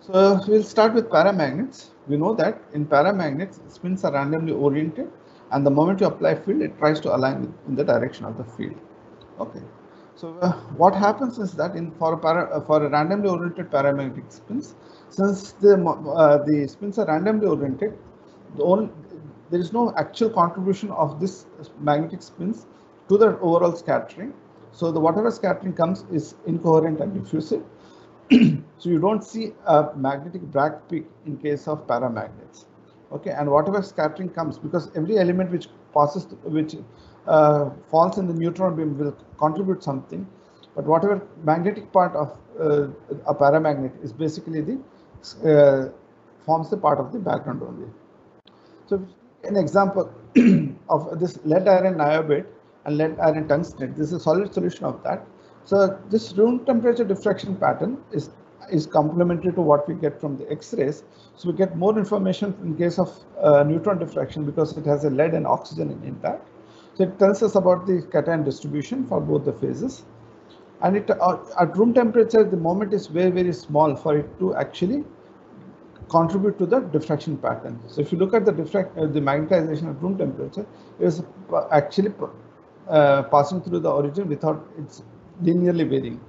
So we'll start with paramagnets. We know that in paramagnets, spins are randomly oriented and the moment you apply field, it tries to align in the direction of the field. Okay. So uh, what happens is that in for a, para, uh, for a randomly oriented paramagnetic spins, since the uh, the spins are randomly oriented, the only, there is no actual contribution of this magnetic spins to the overall scattering. So the whatever scattering comes is incoherent and diffusive. so you don't see a magnetic Bragg peak in case of paramagnets. Okay, and whatever scattering comes, because every element which passes, which uh, falls in the neutron beam will contribute something, but whatever magnetic part of uh, a paramagnet is basically the uh, forms the part of the background only. So an example of this lead iron niobate and lead iron tungsten, this is a solid solution of that. So this room temperature diffraction pattern is is complementary to what we get from the X-rays. So we get more information in case of uh, neutron diffraction because it has a lead and oxygen in, in, that. So it tells us about the cation distribution for both the phases. And it uh, at room temperature, the moment is very, very small for it to actually contribute to the diffraction pattern. So if you look at the diffract, uh, the magnetization at room temperature, it is actually uh, passing through the origin without its linearly varying.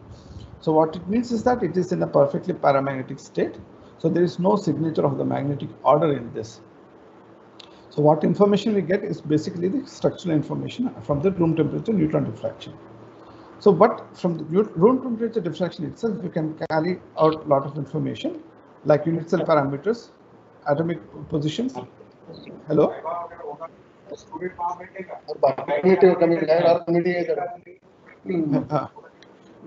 So what it means is that it is in a perfectly paramagnetic state. So there is no signature of the magnetic order in this. So what information we get is basically the structural information from the room temperature neutron diffraction. So but from the room temperature diffraction itself, we can carry out a lot of information like unit cell parameters, atomic positions. Hello?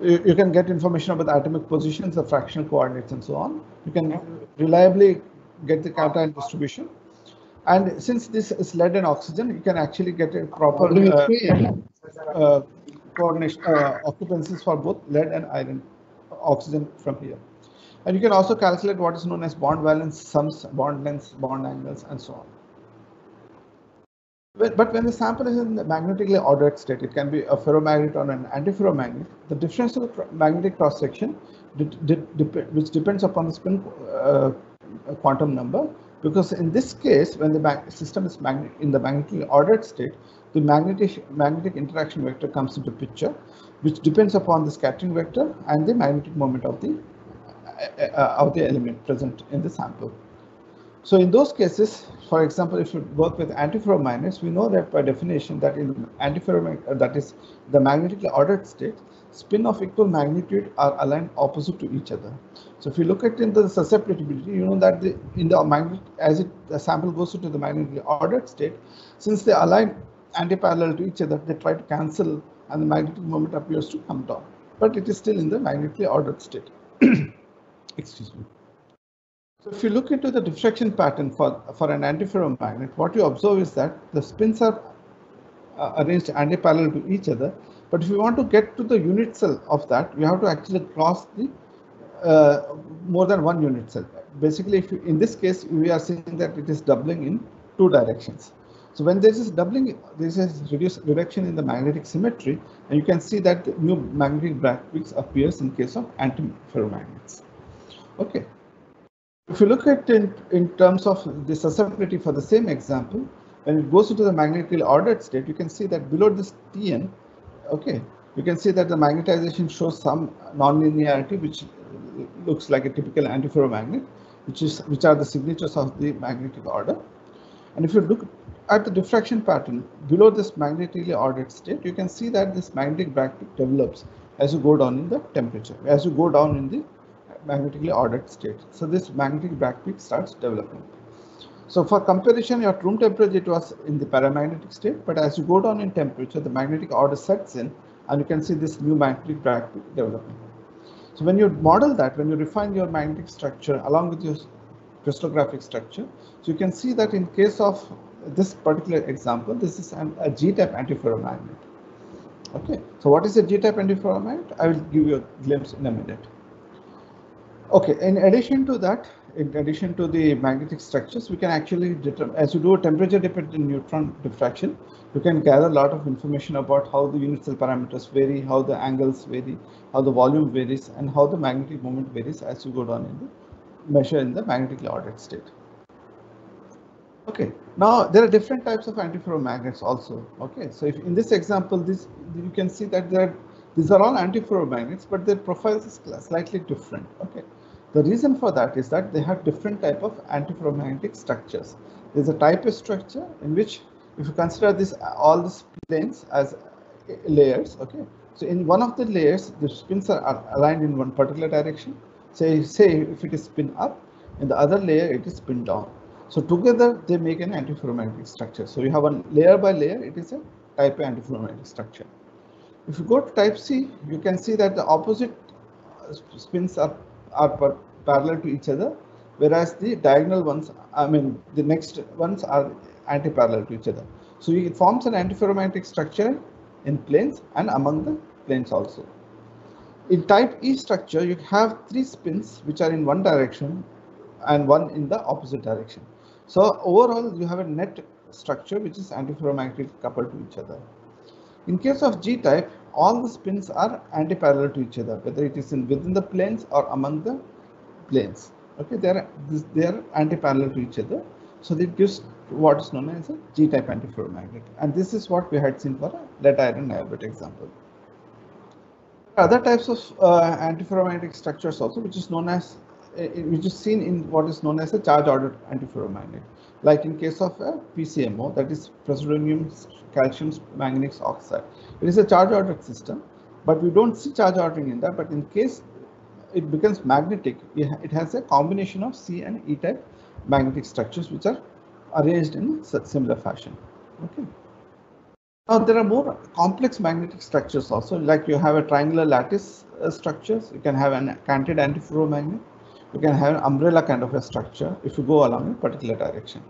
You, you, can get information about the atomic positions, the fractional coordinates, and so on. You can reliably get the cation distribution. And since this is lead and oxygen, you can actually get a proper uh, uh, coordination uh, occupancies for both lead and iron oxygen from here. And you can also calculate what is known as bond valence sums, bond lengths, bond angles, and so on. But when the sample is in the magnetically ordered state, it can be a ferromagnet or an antiferromagnet. The differential magnetic cross section, which depends upon the spin uh, quantum number, because in this case, when the system is in the magnetically ordered state, the magnetic magnetic interaction vector comes into picture, which depends upon the scattering vector and the magnetic moment of the uh, of the element present in the sample. So in those cases, for example, if you work with antiferromagnets, we know that by definition that in antiferromagnet, uh, that is the magnetically ordered state, spin of equal magnitude are aligned opposite to each other. So if you look at in the susceptibility, you know that the, in the magnet, as it the sample goes into the magnetically ordered state, since they align anti-parallel to each other, they try to cancel and the magnetic moment appears to come down, but it is still in the magnetically ordered state. Excuse me. If you look into the diffraction pattern for, for an antiferromagnet, what you observe is that the spins are uh, arranged anti-parallel to each other. But if you want to get to the unit cell of that, you have to actually cross the uh, more than one unit cell. Basically, if you, in this case, we are seeing that it is doubling in two directions. So when there is doubling, there is reduced reduction in the magnetic symmetry, and you can see that new magnetic Bragg appears in case of antiferromagnets. Okay. If you look at in, in terms of the susceptibility for the same example, when it goes into the magnetically ordered state, you can see that below this Tn, okay, you can see that the magnetization shows some nonlinearity, which looks like a typical antiferromagnet, which is which are the signatures of the magnetic order. And if you look at the diffraction pattern below this magnetically ordered state, you can see that this magnetic background develops as you go down in the temperature, as you go down in the magnetically ordered state. So this magnetic Bragg peak starts developing. So for comparison, at room temperature it was in the paramagnetic state, but as you go down in temperature, the magnetic order sets in, and you can see this new magnetic Bragg peak developing. So when you model that, when you refine your magnetic structure along with your crystallographic structure, so you can see that in case of this particular example, this is an, a G-type antiferromagnet. Okay, so what is a G-type antiferromagnet? I will give you a glimpse in a minute. Okay, in addition to that, in addition to the magnetic structures, we can actually determine, as you do a temperature dependent neutron diffraction, you can gather a lot of information about how the unit cell parameters vary, how the angles vary, how the volume varies, and how the magnetic moment varies as you go down in the measure in the magnetically ordered state. Okay, now there are different types of antiferromagnets also. Okay, so if in this example, this you can see that there are, these are all antiferromagnets, but their profiles is slightly different. Okay, the reason for that is that they have different type of antiferromagnetic structures. There's a type of structure in which if you consider this all these planes as layers, okay. So in one of the layers, the spins are aligned in one particular direction. Say, say if it is spin up, in the other layer it is spin down. So together they make an antiferromagnetic structure. So you have one layer by layer, it is a type A antiferromagnetic structure. If you go to type C, you can see that the opposite uh, spins are are parallel to each other, whereas the diagonal ones, I mean, the next ones are anti-parallel to each other. So it forms an antiferromagnetic structure in planes and among the planes also. In type E structure, you have three spins which are in one direction and one in the opposite direction. So overall, you have a net structure which is antiferromagnetic coupled to each other. In case of G type, all the spins are anti-parallel to each other, whether it is in within the planes or among the planes. Okay, they are they are anti-parallel to each other. So that gives what is known as a G-type antiferromagnet. And this is what we had seen for a lead iron niobate example. Other types of uh, antiferromagnetic structures also, which is known as uh, which is seen in what is known as a charge ordered antiferromagnet. Like in case of a PCMO, that is praseodymium calcium manganese oxide. It is a charge ordered system, but we don't see charge ordering in that. But in case it becomes magnetic, it has a combination of C and E type magnetic structures which are arranged in similar fashion. Okay. Now there are more complex magnetic structures also, like you have a triangular lattice uh, structures. You can have an canted antiferromagnet. You can have an umbrella kind of a structure if you go along a particular direction.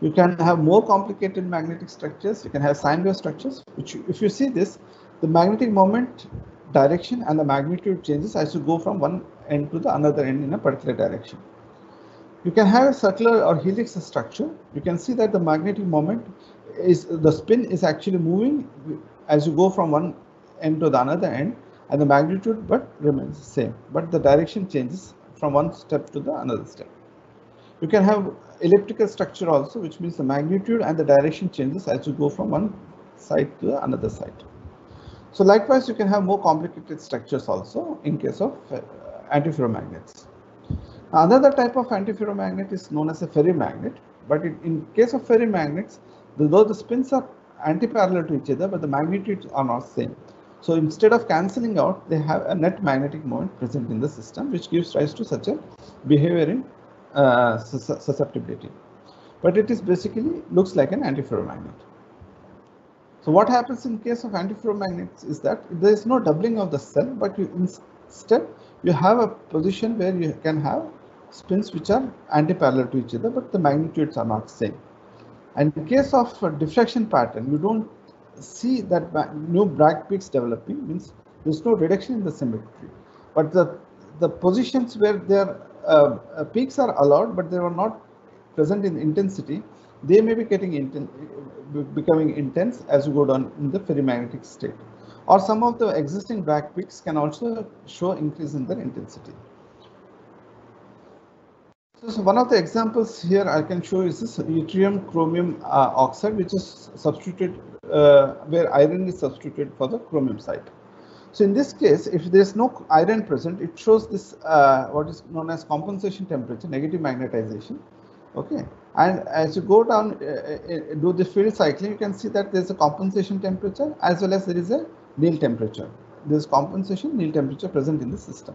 You can have more complicated magnetic structures. You can have sine wave structures, which if you see this, the magnetic moment direction and the magnitude changes as you go from one end to the another end in a particular direction. You can have a circular or helix structure. You can see that the magnetic moment is the spin is actually moving as you go from one end to the another end and the magnitude but remains the same, but the direction changes from one step to the another step. You can have elliptical structure also, which means the magnitude and the direction changes as you go from one side to another side. So likewise, you can have more complicated structures also in case of uh, antiferromagnets. Another type of antiferromagnet is known as a ferrimagnet. But it, in case of ferrimagnets, though the spins are anti-parallel to each other, but the magnitudes are not same. So instead of cancelling out, they have a net magnetic moment present in the system, which gives rise to such a behavior in uh, susceptibility. But it is basically looks like an antiferromagnet. So what happens in case of antiferromagnets is that there is no doubling of the cell, but you instead you have a position where you can have spins which are anti-parallel to each other, but the magnitudes are not same. And in case of diffraction pattern, you don't see that new Bragg peaks developing, means there's no reduction in the symmetry. But the, the positions where their uh, uh, peaks are allowed, but they are not present in intensity, they may be getting inten becoming intense as you go down in the ferrimagnetic state. Or some of the existing Bragg peaks can also show increase in their intensity. So one of the examples here I can show is this yttrium chromium uh, oxide, which is substituted uh, where iron is substituted for the chromium site. So in this case, if there is no iron present, it shows this uh, what is known as compensation temperature, negative magnetization. Okay, and as you go down, uh, uh, do the field cycling, you can see that there is a compensation temperature as well as there is a Néel temperature. There is compensation Néel temperature present in the system.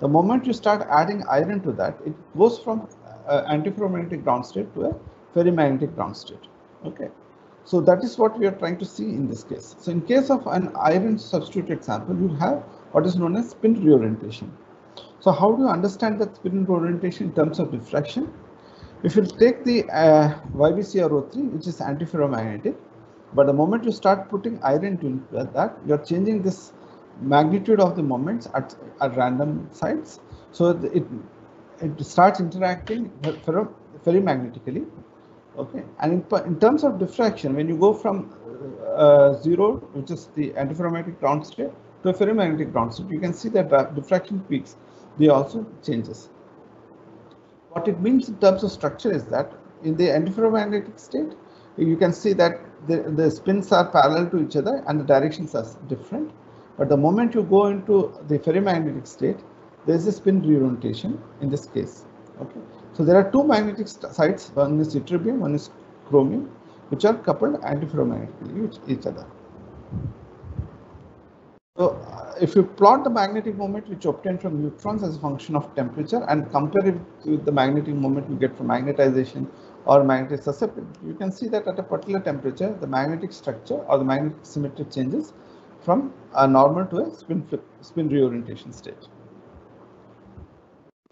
The moment you start adding iron to that, it goes from uh, antiferromagnetic ground state to a ferrimagnetic ground state. Okay. So that is what we are trying to see in this case. So in case of an iron substitute example, you have what is known as spin reorientation. So how do you understand that spin reorientation in terms of diffraction? If you take the uh, YBCRO3, which is antiferromagnetic, but the moment you start putting iron to that, you are changing this magnitude of the moments at, at random sites. So it, it starts interacting ferro, ferrimagnetically. Okay, and in, in terms of diffraction, when you go from uh, zero, which is the antiferromagnetic ground state, to a ferromagnetic ground state, you can see that the diffraction peaks, they also changes. What it means in terms of structure is that in the antiferromagnetic state, you can see that the, the spins are parallel to each other and the directions are different. But the moment you go into the ferromagnetic state, there is a spin reorientation in this case. Okay. So there are two magnetic sites, one is ytterbium, one is chromium, which are coupled antiferromagnetically with each other. So uh, if you plot the magnetic moment which obtained from neutrons as a function of temperature and compare it with the magnetic moment you get from magnetization or magnetic susceptibility, you can see that at a particular temperature, the magnetic structure or the magnetic symmetry changes from a normal to a spin, spin reorientation state.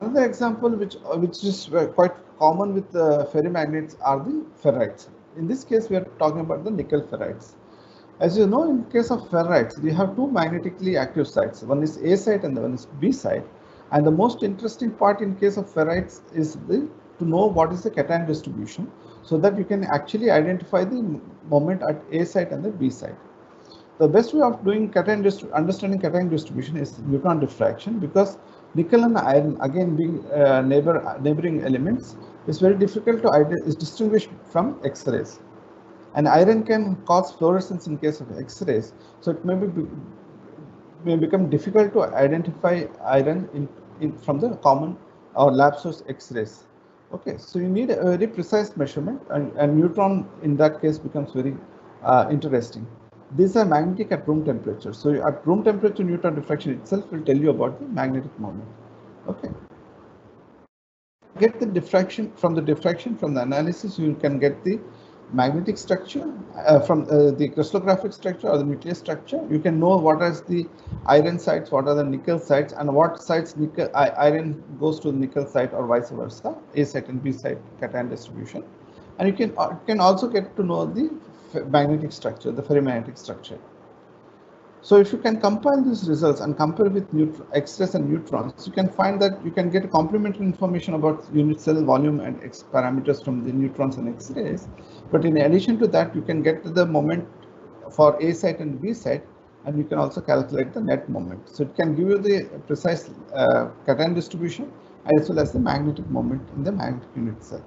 Another example which, uh, which is quite common with uh, ferrimagnets are the ferrites. In this case, we are talking about the nickel ferrites. As you know, in case of ferrites, we have two magnetically active sites. One is A site and the one is B site. And the most interesting part in case of ferrites is the, to know what is the cation distribution so that you can actually identify the moment at A site and the B site. The best way of doing cation understanding cation distribution is neutron diffraction because nickel and iron again being uh, neighbor neighboring elements is very difficult to is distinguish from X-rays. And iron can cause fluorescence in case of X-rays, so it may be may become difficult to identify iron in, in from the common or lab source X-rays. Okay, so you need a very precise measurement, and, and neutron in that case becomes very uh, interesting. These are magnetic at room temperature. So at room temperature, neutron diffraction itself will tell you about the magnetic moment. Okay. Get the diffraction from the diffraction from the analysis, you can get the magnetic structure uh, from uh, the crystallographic structure or the nuclear structure. You can know what is the iron sites, what are the nickel sites, and what sites nickel iron goes to the nickel site or vice versa, A site and B site cation distribution. And you can uh, can also get to know the magnetic structure, the ferrimagnetic structure. So if you can compile these results and compare with X-rays and neutrons, you can find that you can get complementary information about unit cell volume and X parameters from the neutrons and X-rays. But in addition to that, you can get the moment for A site and B site, and you can also calculate the net moment. So it can give you the precise uh, cation distribution as well as the magnetic moment in the magnetic unit cell.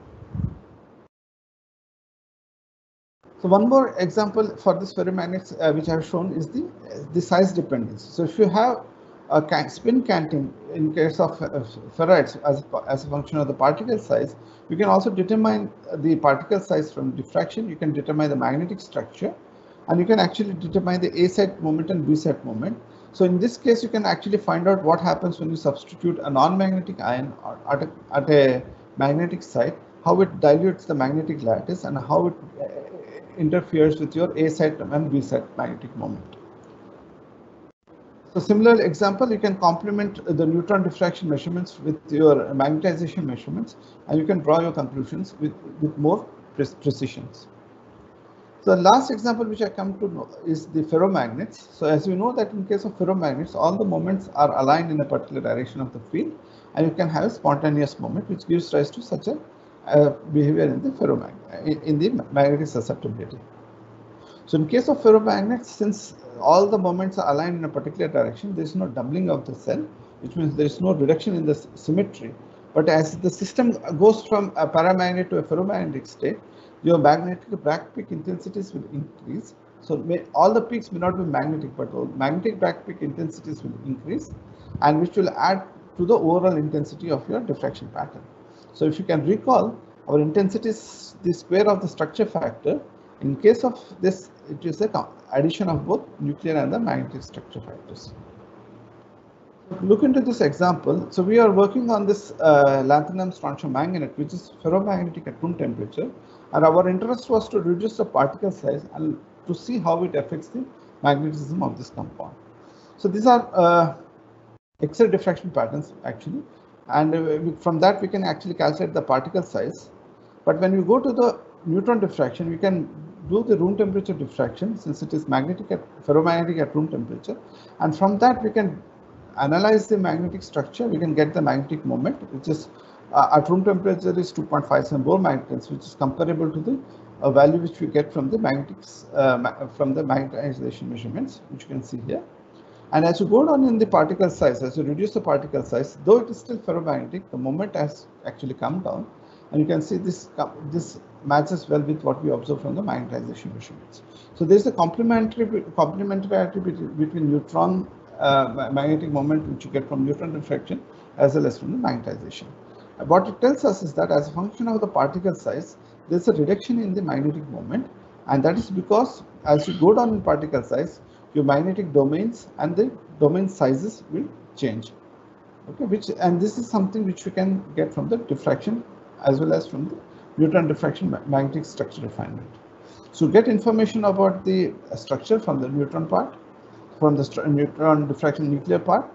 So one more example for this ferrimagnets uh, which I have shown is the the size dependence. So if you have a can spin canting in case of uh, ferrites as, as a function of the particle size, you can also determine the particle size from diffraction. You can determine the magnetic structure and you can actually determine the A set moment and B set moment. So in this case, you can actually find out what happens when you substitute a non-magnetic ion at a, at a magnetic site, how it dilutes the magnetic lattice and how it interferes with your A side and B side magnetic moment. So similar example, you can complement the neutron diffraction measurements with your magnetization measurements, and you can draw your conclusions with, with more precisions. So the last example which I come to know is the ferromagnets. So as you know that in case of ferromagnets, all the moments are aligned in a particular direction of the field, and you can have a spontaneous moment which gives rise to such a uh, behavior in the ferromagnet in, the magnetic susceptibility. So in case of ferromagnets, since all the moments are aligned in a particular direction, there is no doubling of the cell, which means there is no reduction in the symmetry. But as the system goes from a paramagnetic to a ferromagnetic state, your magnetic Bragg peak intensities will increase. So may, all the peaks may not be magnetic, but all magnetic Bragg peak intensities will increase, and which will add to the overall intensity of your diffraction pattern. So if you can recall, our intensity is the square of the structure factor. In case of this, it is a addition of both nuclear and the magnetic structure factors. Look into this example. So we are working on this uh, lanthanum strontium manganate, which is ferromagnetic at room temperature. And our interest was to reduce the particle size and to see how it affects the magnetism of this compound. So these are uh, X-ray diffraction patterns actually. And uh, from that we can actually calculate the particle size. But when we go to the neutron diffraction, we can do the room temperature diffraction since it is magnetic at ferromagnetic at room temperature. And from that we can analyze the magnetic structure. We can get the magnetic moment, which is uh, at room temperature is 2.57 Bohr magnetons, which is comparable to the uh, value which we get from the magnetics uh, from the magnetization measurements, which you can see here. And as you go down in the particle size, as you reduce the particle size, though it is still ferromagnetic, the moment has actually come down. And you can see this, this matches well with what we observe from the magnetization measurements. So there is a complementary complementarity between, between neutron uh, magnetic moment which you get from neutron diffraction as well as from the magnetization. What it tells us is that as a function of the particle size, there's a reduction in the magnetic moment and that is because as you go down in particle size, your magnetic domains and the domain sizes will change. Okay, which and this is something which we can get from the diffraction as well as from the neutron diffraction magnetic structure refinement. So get information about the structure from the neutron part, from the neutron diffraction nuclear part.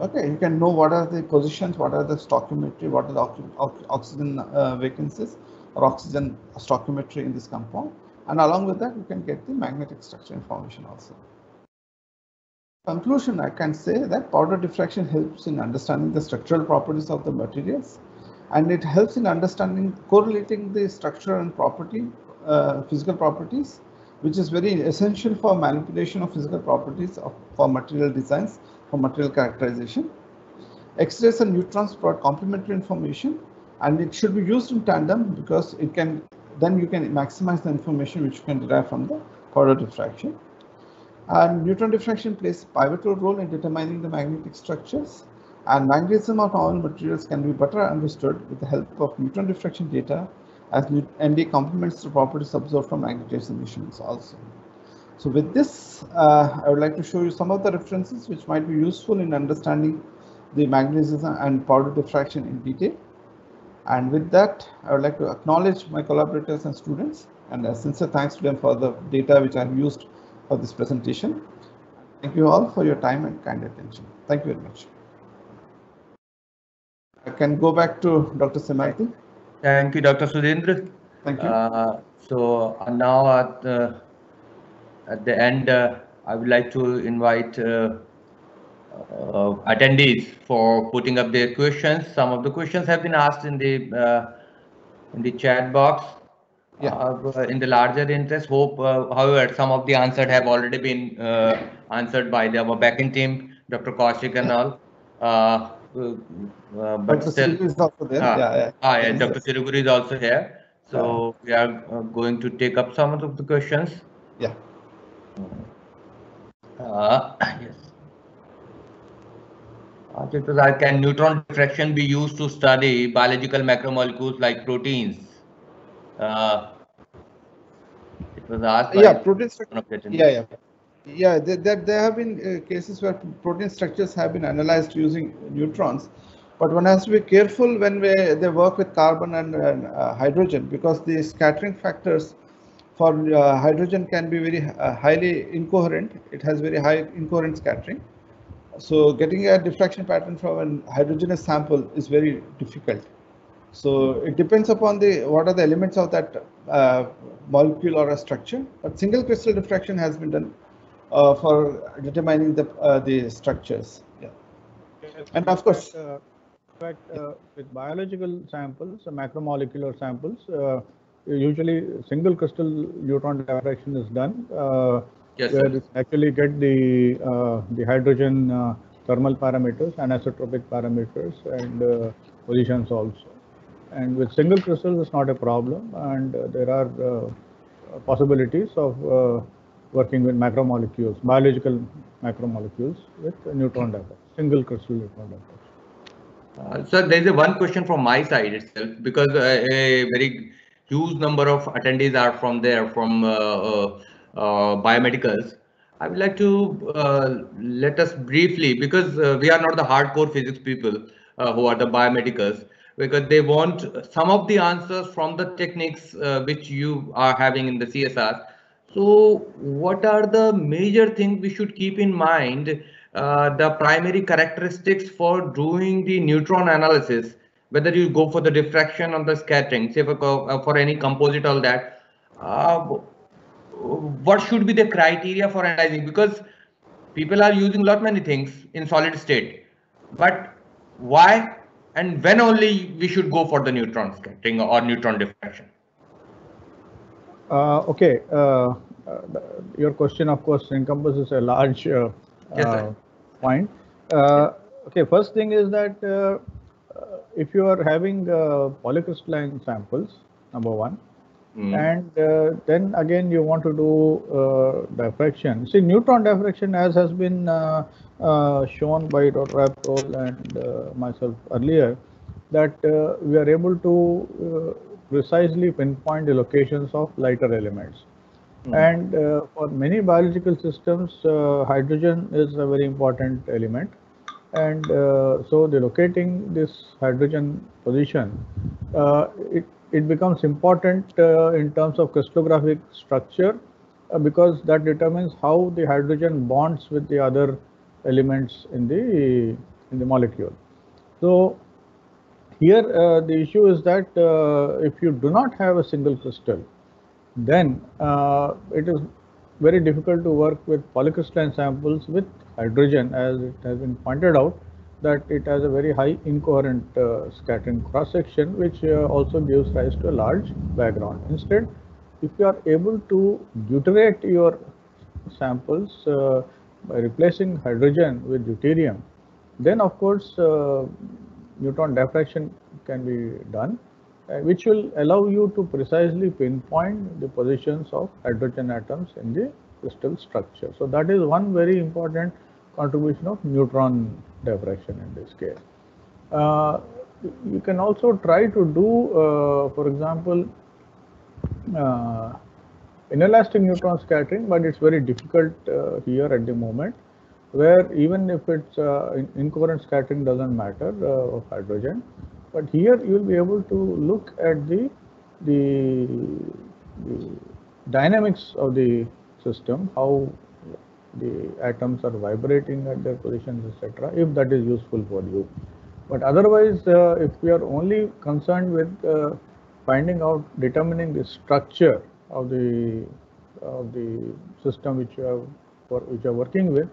Okay, you can know what are the positions, what are the stoichiometry, what are the oxygen uh, vacancies or oxygen stoichiometry in this compound. And along with that, you can get the magnetic structure information also. Conclusion, I can say that powder diffraction helps in understanding the structural properties of the materials and it helps in understanding correlating the structure and property uh, physical properties which is very essential for manipulation of physical properties of, for material designs for material characterization. X-rays and neutrons provide complementary information and it should be used in tandem because it can then you can maximize the information which you can derive from the powder diffraction and neutron diffraction plays a pivotal role in determining the magnetic structures and magnetism of all materials can be better understood with the help of neutron diffraction data as ND complements the properties observed from magnetization missions also. So with this, uh, I would like to show you some of the references which might be useful in understanding the magnetism and powder diffraction in detail. And with that, I would like to acknowledge my collaborators and students and a sincere thanks to them for the data which I have used for this presentation. Thank you all for your time and kind attention. Thank you very much. I can go back to Dr. Semalty. Thank you, Dr. Sudhindra. Thank you. Uh, so uh, now at the, at the end, uh, I would like to invite uh, uh, attendees for putting up their questions. Some of the questions have been asked in the uh, in the chat box. Yeah. in the larger interest, hope, however, some of the answers have already been answered by the, our backend team, Dr. Kaushik and all. Uh, uh, but Dr. still, is also there. Ah, yeah, yeah. ah, yeah, Dr. Siruguri is also here. So we are uh, going to take up some of the questions. Yeah. Uh, yes. like can neutron diffraction be used to study biological macromolecules like proteins? Uh, it was asked. Yeah, protein structure. one of the attendees. Yeah, yeah. Yeah, there, there, there have been uh, cases where protein structures have been analyzed using neutrons, but one has to be careful when we, they work with carbon and, and, uh, hydrogen because the scattering factors for uh, hydrogen can be very uh, highly incoherent. It has very high incoherent scattering. So getting a diffraction pattern from a hydrogenous sample is very difficult. So it depends upon the what are the elements of that uh, molecule or a structure. But single crystal diffraction has been done uh, for determining the uh, the structures. Yeah. And of course- uh, in fact, uh, with biological samples, uh, macromolecular samples, uh, usually single crystal neutron diffraction is done, uh, Yes, where sir. you actually get the uh, the hydrogen uh, thermal parameters, anisotropic parameters, and uh, positions also. And with single crystals, it's not a problem, and uh, there are uh, possibilities of uh, working with macromolecules, biological macromolecules with neutron diffraction, single crystal neutron diffraction. Uh, Sir, there is a one question from my side itself because uh, a very huge number of attendees are from there, from uh, uh, uh, biomedicals. I would like to uh, let us briefly, because uh, we are not the hardcore physics people uh, who are the biomedicals, because they want some of the answers from the techniques uh, which you are having in the CSR. So what are the major things we should keep in mind? Uh, the primary characteristics for doing the neutron analysis, whether you go for the diffraction or the scattering, say for, uh, for any composite, all that. Uh, what should be the criteria for analyzing? Because people are using lot many things in solid state, but why and when only we should go for the neutron scattering or neutron diffraction? Uh, okay, uh, uh, your question, of course, encompasses a large uh, Yes, uh, point. Uh, okay, first thing is that if you are having uh, polycrystalline samples, number one, Hmm. and uh, then again you want to do uh, diffraction. See, neutron diffraction, as has been uh, uh, shown by Dr. Rayaprol and uh, myself earlier, that uh, we are able to uh, precisely pinpoint the locations of lighter elements. Hmm. And uh, for many biological systems, uh, hydrogen is a very important element. And uh, so the locating this hydrogen position, uh, it, it becomes important uh, in terms of crystallographic structure uh, because that determines how the hydrogen bonds with the other elements in the in the molecule. So here uh, the issue is that uh, if you do not have a single crystal, then uh, it is very difficult to work with polycrystalline samples with hydrogen as it has been pointed out that it has a very high incoherent uh, scattering cross section which uh, also gives rise to a large background. Instead, if you are able to deuterate your samples uh, by replacing hydrogen with deuterium, then of course uh, neutron diffraction can be done, uh, which will allow you to precisely pinpoint the positions of hydrogen atoms in the crystal structure. So that is one very important contribution of neutron diffraction in this case. Uh, you can also try to do, uh, for example, uh, inelastic neutron scattering, but it's very difficult uh, here at the moment, where even if it's uh, in- incoherent scattering doesn't matter uh, of hydrogen, but here you will be able to look at the the, the dynamics of the system, how the atoms are vibrating at their positions, etc. If that is useful for you, but otherwise, uh, if we are only concerned with uh, finding out, determining the structure of the of the system which you have for which you are working with,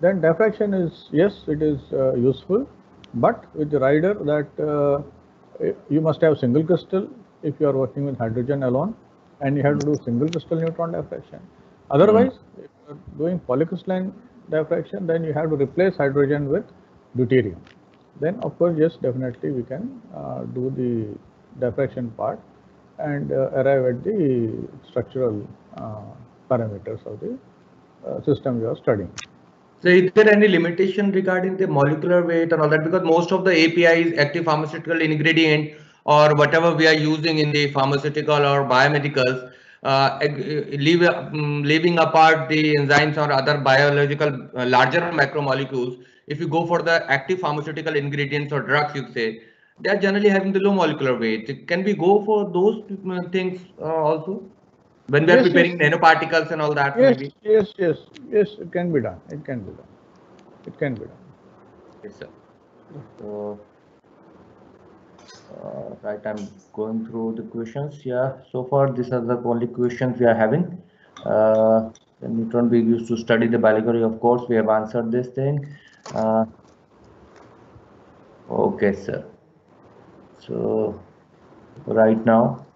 then diffraction is yes, it is uh, useful, but with the rider that uh, you must have single crystal if you are working with hydrogen alone, and you have to do single crystal neutron diffraction. Otherwise, you are doing polycrystalline diffraction, then you have to replace hydrogen with deuterium. Then, of course, yes, definitely we can uh, do the diffraction part and uh, arrive at the structural uh, parameters of the uh, system you are studying. So is there any limitation regarding the molecular weight and all that? Because most of the APIs, active pharmaceutical ingredient, or whatever we are using in the pharmaceutical or biomedicals, uh, leave, um, leaving apart the enzymes or other biological uh, larger macromolecules, if you go for the active pharmaceutical ingredients or drugs, you say, they are generally having the low molecular weight. Can we go for those uh, things uh, also? When we are Yes, yes. preparing nanoparticles and all that, Yes, maybe? yes, yes, yes, it can be done. It can be done. It can be done. Yes, sir. So, uh, right, I'm going through the questions. Yeah, so far these are the only questions we are having. Uh, the neutron being used to study the biology, of course, we have answered this thing. Uh, okay, sir. So, right now.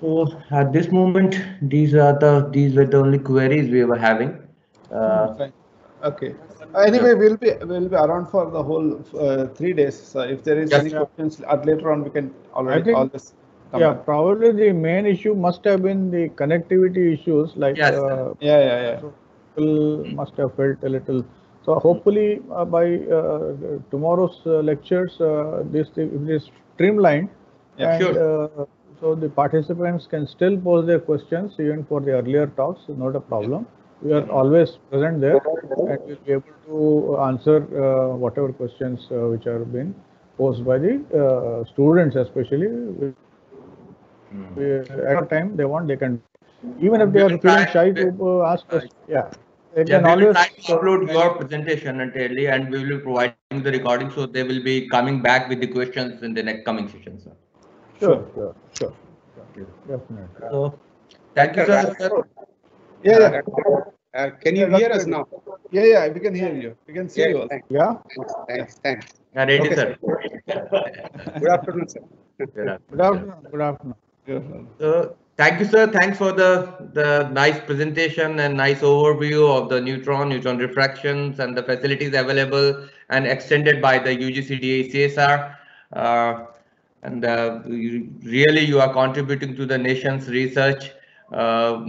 So at this moment, these are the these were the only queries we were having. Uh. Okay. Anyway, we'll be we'll be around for the whole uh, three days. So if there is Yes, any sir. questions uh, later on, we can already think- all this. come Yeah, back. probably the main issue must have been the connectivity issues like Yes, uh, Yeah, yeah, yeah. people must have felt a little. So hopefully uh, by uh, tomorrow's uh, lectures, uh, this thing if it is streamlined. Yeah, and, sure. uh, so the participants can still pose their questions even for the earlier talks, not a problem. We are always present there and we'll be able to answer uh, whatever questions uh, which are being posed by the uh, students especially. We- At a time they want, they can, even if they are feeling shy to uh, ask questions, yeah. They Yeah, can we will always. try to uh, upload your presentation entirely and we will be providing the recording, so they will be coming back with the questions in the next coming session, sir. Sure, sure, sure, sure, definitely. So, thank you, sir. Sir. Yeah, yeah. Uh, can you Yeah, hear us now? Yeah, yeah. We can hear you. We can see you. Yeah, also. thanks, Yeah, thanks, thanks. Yeah, ready, Okay, sir. Good afternoon, sir. good afternoon, good afternoon. Good. So, thank you, sir. Thanks for the, the nice presentation and nice overview of the neutron, neutron refractions and the facilities available and extended by the UGC-DAE CSR. Uh, and uh, you- really you are contributing to the nation's research uh,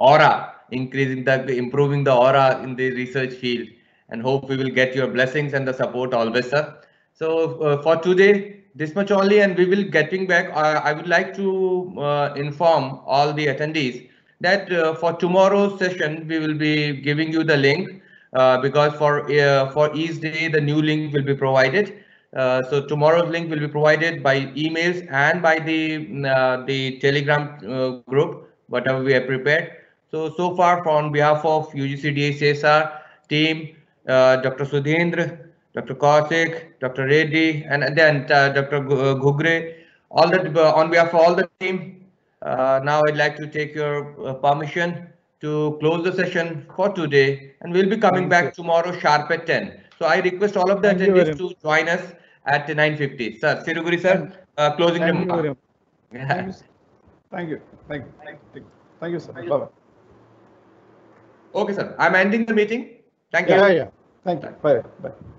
aura, increasing the, improving the aura in the research field and hope we will get your blessings and the support always, sir. So uh, for today, this much only, and we will getting back. Uh, I would like to uh, inform all the attendees that uh, for tomorrow's session, we will be giving you the link uh, because for uh, for each day, the new link will be provided. So tomorrow's link will be provided by emails and by the the Telegram group, whatever we have prepared. So so far, from behalf of UGC-DAE CSR team, uh, Dr. Sudhendra, Dr. Kaushik, Dr. Reddy, and then uh, Dr. Gu- Gugre, all the uh, on behalf of all the team. Uh, now I'd like to take your uh, permission to close the session for today, and we'll be coming Thank back tomorrow sharp at 10. So I request all of the Thank attendees to join us at 9:50. Sir, Siruguri sir, uh, closing Thank you remark. Thank you. sir. Thank you. Thank you. Thank you. Thank you, sir. Bye bye. Okay, sir. I'm ending the meeting. Thank you. Yeah, yeah. Thank you. Bye. Bye.